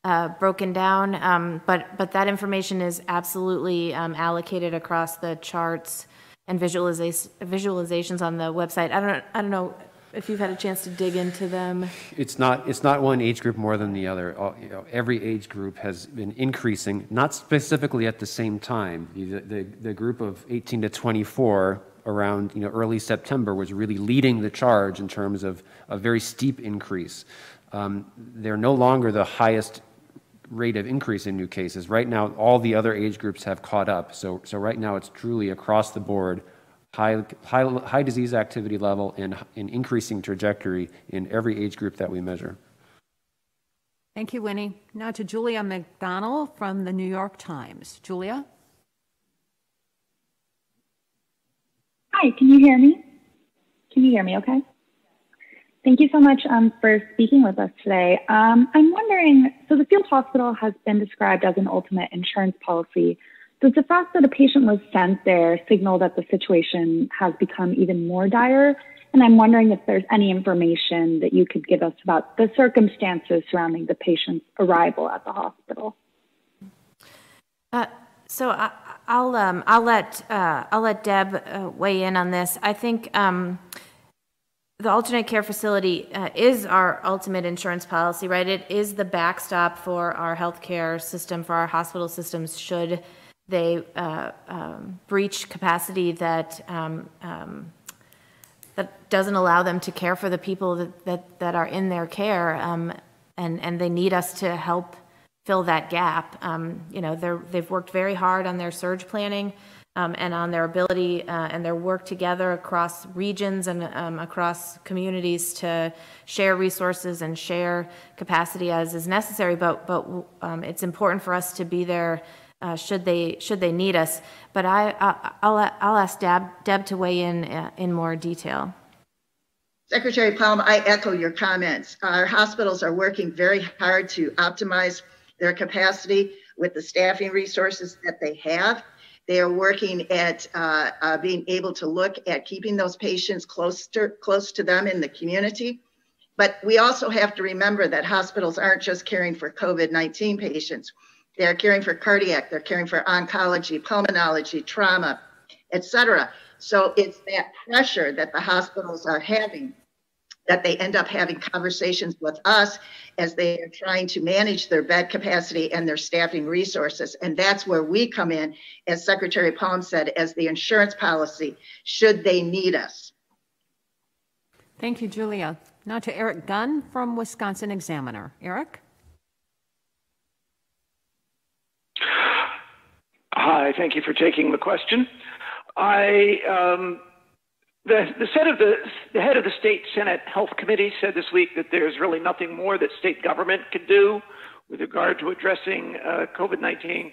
uh, broken down. Um, but, but that information is absolutely um, allocated across the charts and visualiza- visualizations on the website. I don't, I don't know if you've had a chance to dig into them. It's not, it's not one age group more than the other. All- you know, Every age group has been increasing, not specifically at the same time. The, the, the group of 18 to 24 around, you know, early September was really leading the charge in terms of a very steep increase. Um, They're no longer the highest rate of increase in new cases. Right now, all the other age groups have caught up. So, so right now, it's truly across the board, high, high, high disease activity level and an increasing trajectory in every age group that we measure. Thank you, Winnie. Now to Julia McDonald from the New York Times. Julia? Hi, can you hear me? Can you hear me okay? Thank you so much um, for speaking with us today. Um, I'm wondering so the field hospital has been described as an ultimate insurance policy. Does the fact that a patient was sent there signal that the situation has become even more dire? And I'm wondering if there's any information that you could give us about the circumstances surrounding the patient's arrival at the hospital. Uh, so I, I'll um, I'll let uh, I'll let Deb uh, weigh in on this. I think um, the alternate care facility uh, is our ultimate insurance policy, right? It is the backstop for our healthcare system, for our hospital systems, should they uh, um, breach capacity that um, um, that doesn't allow them to care for the people that that, that are in their care, um, and and they need us to help fill that gap. Um, you know, they're, they've worked very hard on their surge planning um, and on their ability uh, and their work together across regions and um, across communities to share resources and share capacity as is necessary. But but it's important for us to be there. Uh, should they should they need us? But I, I I'll I'll ask Deb Deb to weigh in uh, in more detail. Secretary Palm, I echo your comments. Our hospitals are working very hard to optimize their capacity with the staffing resources that they have. They are working at uh, uh, being able to look at keeping those patients close to, close to them in the community. But we also have to remember that hospitals aren't just caring for COVID 19 patients, they're caring for cardiac, they're caring for oncology, pulmonology, trauma, et cetera. So it's that pressure that the hospitals are having that they end up having conversations with us as they are trying to manage their bed capacity and their staffing resources. And that's where we come in, as Secretary Palm said, as the insurance policy, should they need us. Thank you, Julia. Now to Eric Gunn from Wisconsin Examiner. Eric? Hi, thank you for taking the question. I um, the, the, of the, the, head of the state Senate Health Committee said this week that there's really nothing more that state government can do with regard to addressing uh, COVID-19.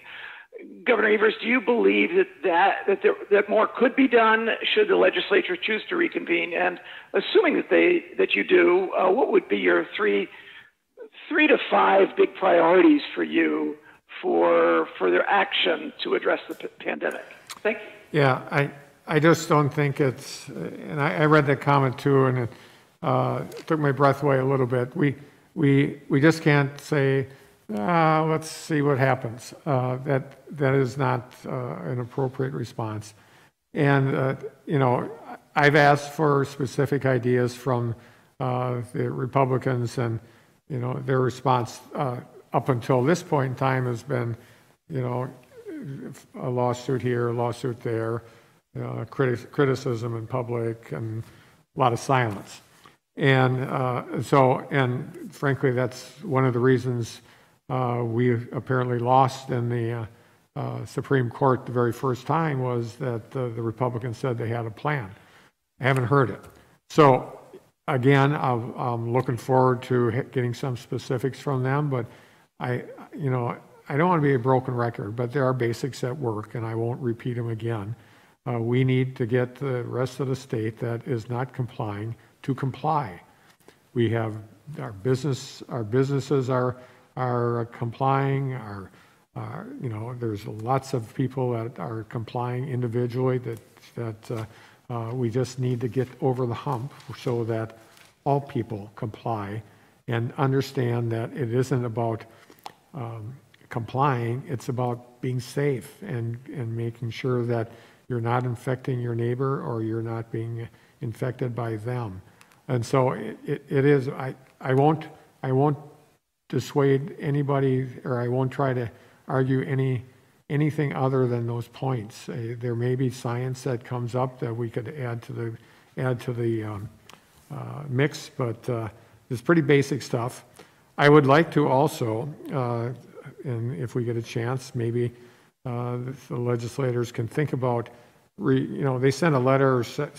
Governor Evers, do you believe that that that, there, that more could be done should the legislature choose to reconvene? And assuming that they that you do, uh, what would be your three three to five big priorities for you for further action to address the pandemic? Thank you. Yeah, I I just don't think it's, and I, I read that comment too, and it uh, took my breath away a little bit. We, we, we just can't say, uh, let's see what happens. Uh, that, that is not uh, an appropriate response. And, uh, you know, I've asked for specific ideas from uh, the Republicans, and, you know, their response up until this point in time has been, you know, a lawsuit here, a lawsuit there uh, criti- criticism in public and a lot of silence. And uh, so, and frankly, that's one of the reasons uh, we apparently lost in the uh, uh, Supreme Court the very first time was that the Republicans said they had a plan. I haven't heard it. So, again, i am looking forward to getting some specifics from them, but I, you know, I don't want to be a broken record, but there are basics at work, and I won't repeat them again. Uh, we need to get the rest of the state that is not complying to comply. We have our business, our businesses are are complying. Our, you know, there's lots of people that are complying individually. That that uh, uh, we just need to get over the hump so that all people comply and understand that it isn't about um, complying, it's about being safe and, and making sure that you're not infecting your neighbor or you're not being infected by them. And so it, it, it is, I, I, won't, I won't dissuade anybody or I won't try to argue any anything other than those points. Uh, there may be science that comes up that we could add to the add to the um, uh, mix, but uh, it's pretty basic stuff. I would like to also, uh, and if we get a chance, maybe uh, the legislators can think about, re, you know, they sent a letter, se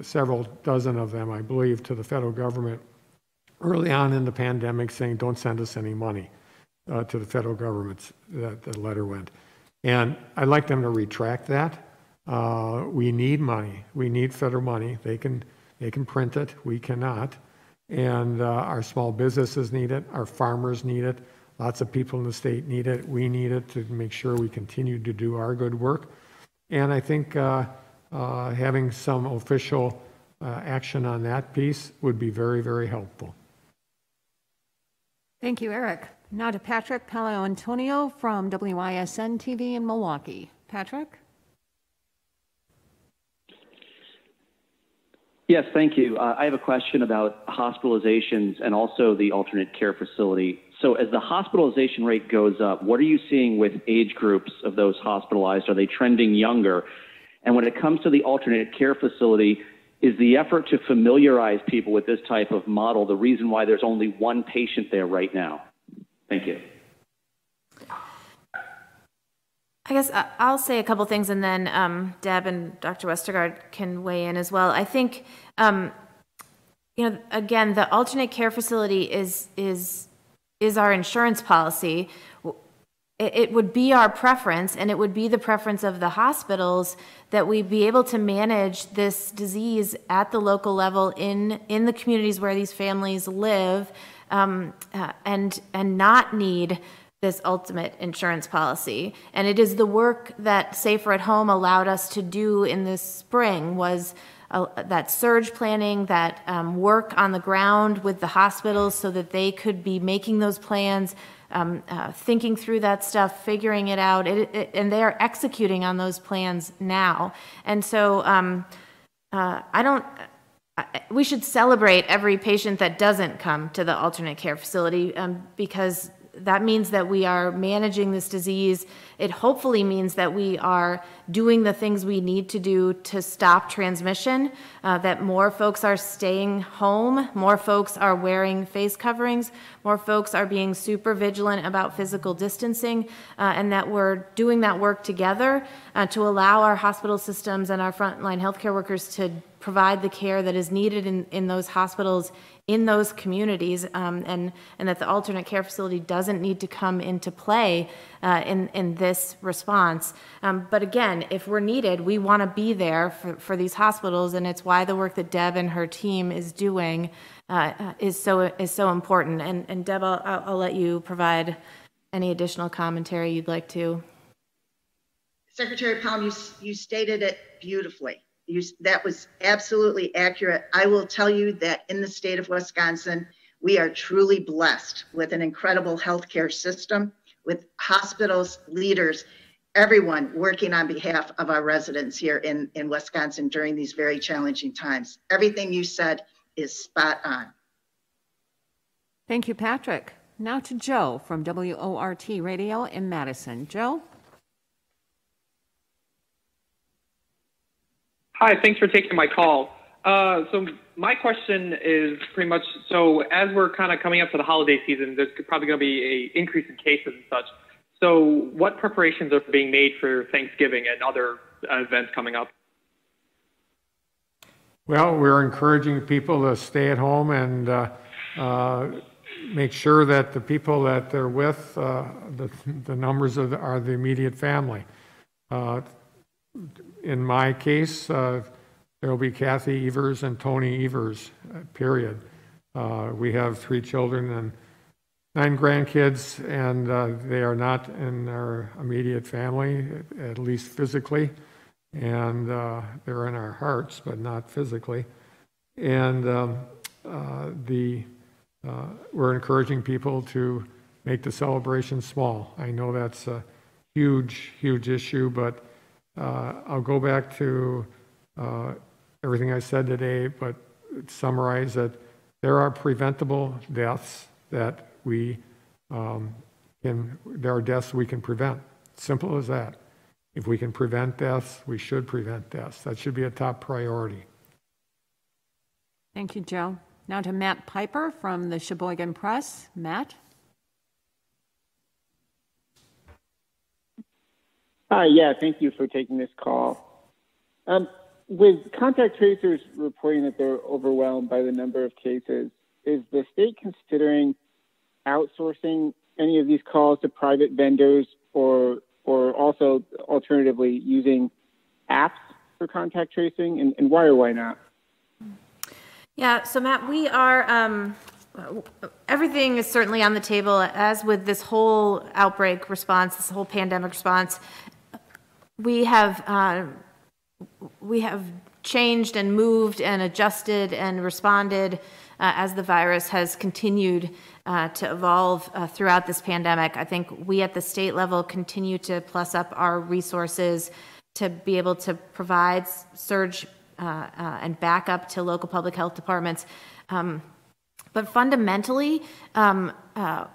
several dozen of them, I believe, to the federal government early on in the pandemic saying, don't send us any money uh, to the federal government. That the letter went. And I'd like them to retract that. Uh, we need money. We need federal money. They can, they can print it. We cannot. And uh, our small businesses need it, our farmers need it, lots of people in the state need it, we need it to make sure we continue to do our good work. And I think uh, uh, having some official uh, action on that piece would be very, very helpful. Thank you, Eric. Now to Patrick Paolantonio from WISN TV in Milwaukee. Patrick? Yes, thank you. Uh, I have a question about hospitalizations and also the alternate care facility. So, as the hospitalization rate goes up, what are you seeing with age groups of those hospitalized? Are they trending younger? And when it comes to the alternate care facility, is the effort to familiarize people with this type of model the reason why there's only one patient there right now? Thank you. I guess uh, I'll say a couple things and then um, Deb and Dr. Westergaard can weigh in as well. I think, um, you know, again, the alternate care facility is is is our insurance policy. It, it would be our preference, and it would be the preference of the hospitals that we be able to manage this disease at the local level in in the communities where these families live, um, uh, and and not need this ultimate insurance policy. And it is the work that Safer at Home allowed us to do in this spring was that surge planning, that um, work on the ground with the hospitals so that they could be making those plans, um, uh, thinking through that stuff, figuring it out, it, it, and they are executing on those plans now. And so um, uh, I don't, we should celebrate every patient that doesn't come to the alternate care facility um, because that means that we are managing this disease. It hopefully means that we are doing the things we need to do to stop transmission, uh, that more folks are staying home, more folks are wearing face coverings, more folks are being super vigilant about physical distancing, uh, and that we're doing that work together uh, to allow our hospital systems and our frontline healthcare workers to provide the care that is needed in, in those hospitals in those communities um, and, and that the alternate care facility doesn't need to come into play uh, in, in this response. Um, but again, if we're needed, we want to be there for, for these hospitals, and it's why the work that Deb and her team is doing uh, uh is, so, is so important. And, and Deb, I'll, I'll let you provide any additional commentary you'd like to. Secretary Palm, you, you stated it beautifully. You, that was absolutely accurate. I will tell you that in the state of Wisconsin, we are truly blessed with an incredible healthcare system, with hospitals, leaders, everyone working on behalf of our residents here in, in Wisconsin during these very challenging times. Everything you said is spot on. Thank you, Patrick. Now to Joe from WORT Radio in Madison. Joe? Hi, thanks for taking my call. Uh, so my question is pretty much so as we're kind of coming up to the holiday season, there's probably going to be a increase in cases and such. So what preparations are being made for Thanksgiving and other events coming up? Well, we're encouraging people to stay at home and uh, uh, make sure that the people that they're with, uh, the, the numbers the, are the immediate family. In my case, uh, there'll be Kathy Evers and Tony Evers, uh, period. Uh, We have three children and nine grandkids, and uh, they are not in our immediate family, at least physically. And uh, they're in our hearts, but not physically. And um, uh, the, we're encouraging people to make the celebration small. I know that's a huge, huge issue, but uh, I'll go back to uh, everything I said today, but summarize that there are preventable deaths that we um, can, there are deaths we can prevent. Simple as that. If we can prevent deaths, we should prevent deaths. That should be a top priority. Thank you, Joe. Now to Matt Piper from the Sheboygan Press. Matt? Hi, yeah, thank you for taking this call. Um, with contact tracers reporting that they're overwhelmed by the number of cases, is the state considering outsourcing any of these calls to private vendors or or also alternatively using apps for contact tracing and, and why or why not? Yeah, so Matt, we are, um, everything is certainly on the table as with this whole outbreak response, this whole pandemic response. We have, uh, we have changed and moved and adjusted and responded uh, as the virus has continued uh, to evolve uh, throughout this pandemic. I think we at the state level continue to plus up our resources to be able to provide surge uh, uh, and backup to local public health departments. Um, but fundamentally, um,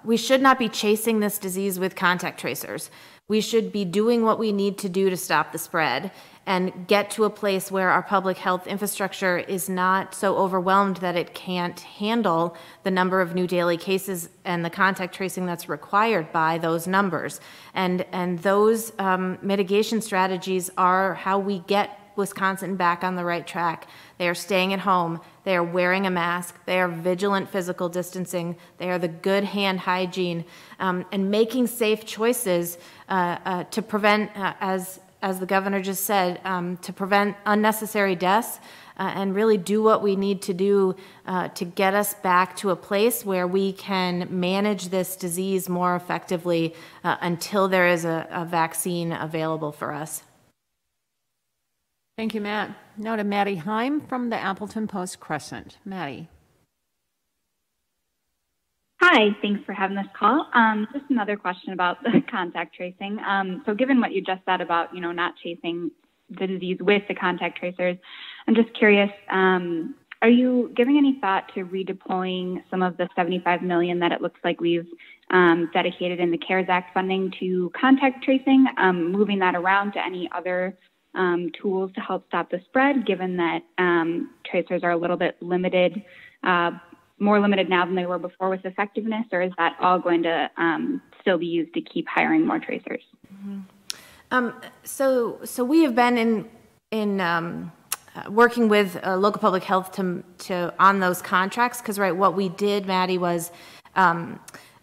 we should not be chasing this disease with contact tracers. We should be doing what we need to do to stop the spread and get to a place where our public health infrastructure is not so overwhelmed that it can't handle the number of new daily cases and the contact tracing that's required by those numbers. And, and those um, mitigation strategies are how we get Wisconsin back on the right track. They are staying at home. They are wearing a mask. They are vigilant physical distancing. They are the good hand hygiene um, and making safe choices uh, uh, to prevent, uh, as as the governor just said, um, to prevent unnecessary deaths uh, and really do what we need to do uh, to get us back to a place where we can manage this disease more effectively uh, until there is a, a vaccine available for us. Thank you, Matt. Now to Maddie Heim from the Appleton Post Crescent. Maddie. Hi, thanks for having this call. Um, just another question about the contact tracing. Um, so, given what you just said about you know not chasing the disease with the contact tracers, I'm just curious. Um, are you giving any thought to redeploying some of the 75 million that it looks like we've um, dedicated in the CARES Act funding to contact tracing, um, moving that around to any other um, tools to help stop the spread, given that tracers are a little bit limited uh, more limited now than they were before with effectiveness, or is that all going to um, still be used to keep hiring more tracers? Mm-hmm. Um, so, so we have been in in um, working with uh, local public health to to on those contracts because right, what we did, Maddie, was.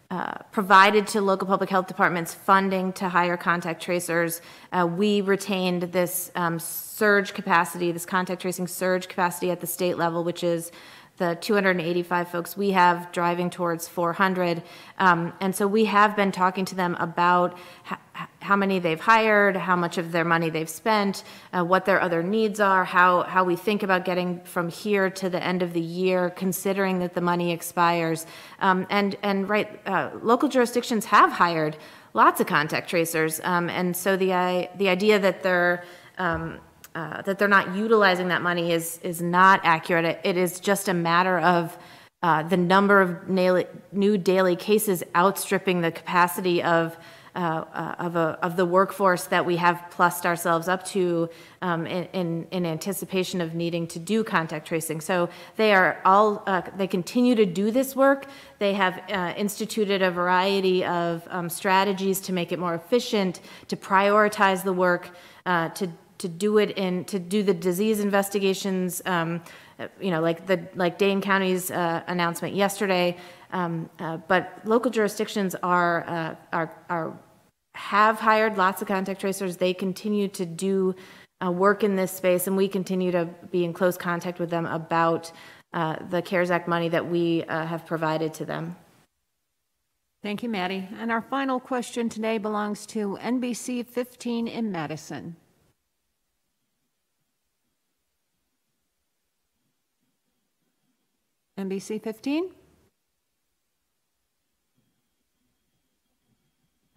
Uh, provided to local public health departments funding to hire contact tracers. Uh, we retained this um, surge capacity, this contact tracing surge capacity at the state level, which is the 285 folks we have driving towards 400. Um, and so we have been talking to them about how many they've hired, how much of their money they've spent, uh, what their other needs are, how, how we think about getting from here to the end of the year, considering that the money expires. Um, and, and right, uh, local jurisdictions have hired lots of contact tracers. Um, and so the, uh, the idea that they're um, uh, that they're not utilizing that money is is not accurate. It, it is just a matter of uh, the number of new daily cases outstripping the capacity of uh, of, a, of the workforce that we have plussed ourselves up to um, in, in, in, anticipation of needing to do contact tracing. So they are all, uh, they continue to do this work. They have uh, instituted a variety of um, strategies to make it more efficient, to prioritize the work, uh, to to do it in to do the disease investigations. Um, you know, like the like Dane County's uh, announcement yesterday. Um, but local jurisdictions are are are have hired lots of contact tracers. They continue to do uh, work in this space, and we continue to be in close contact with them about uh, the CARES Act money that we uh, have provided to them. Thank you, Maddie. And our final question today belongs to NBC 15 in Madison. NBC 15?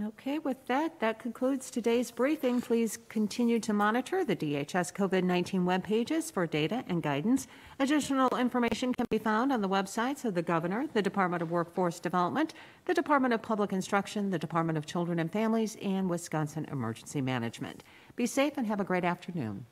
Okay, with that, that concludes today's briefing. Please continue to monitor the DHS COVID-19 web pages for data and guidance. Additional information can be found on the websites of the Governor, the Department of Workforce Development, the Department of Public Instruction, the Department of Children and Families, and Wisconsin Emergency Management. Be safe and have a great afternoon.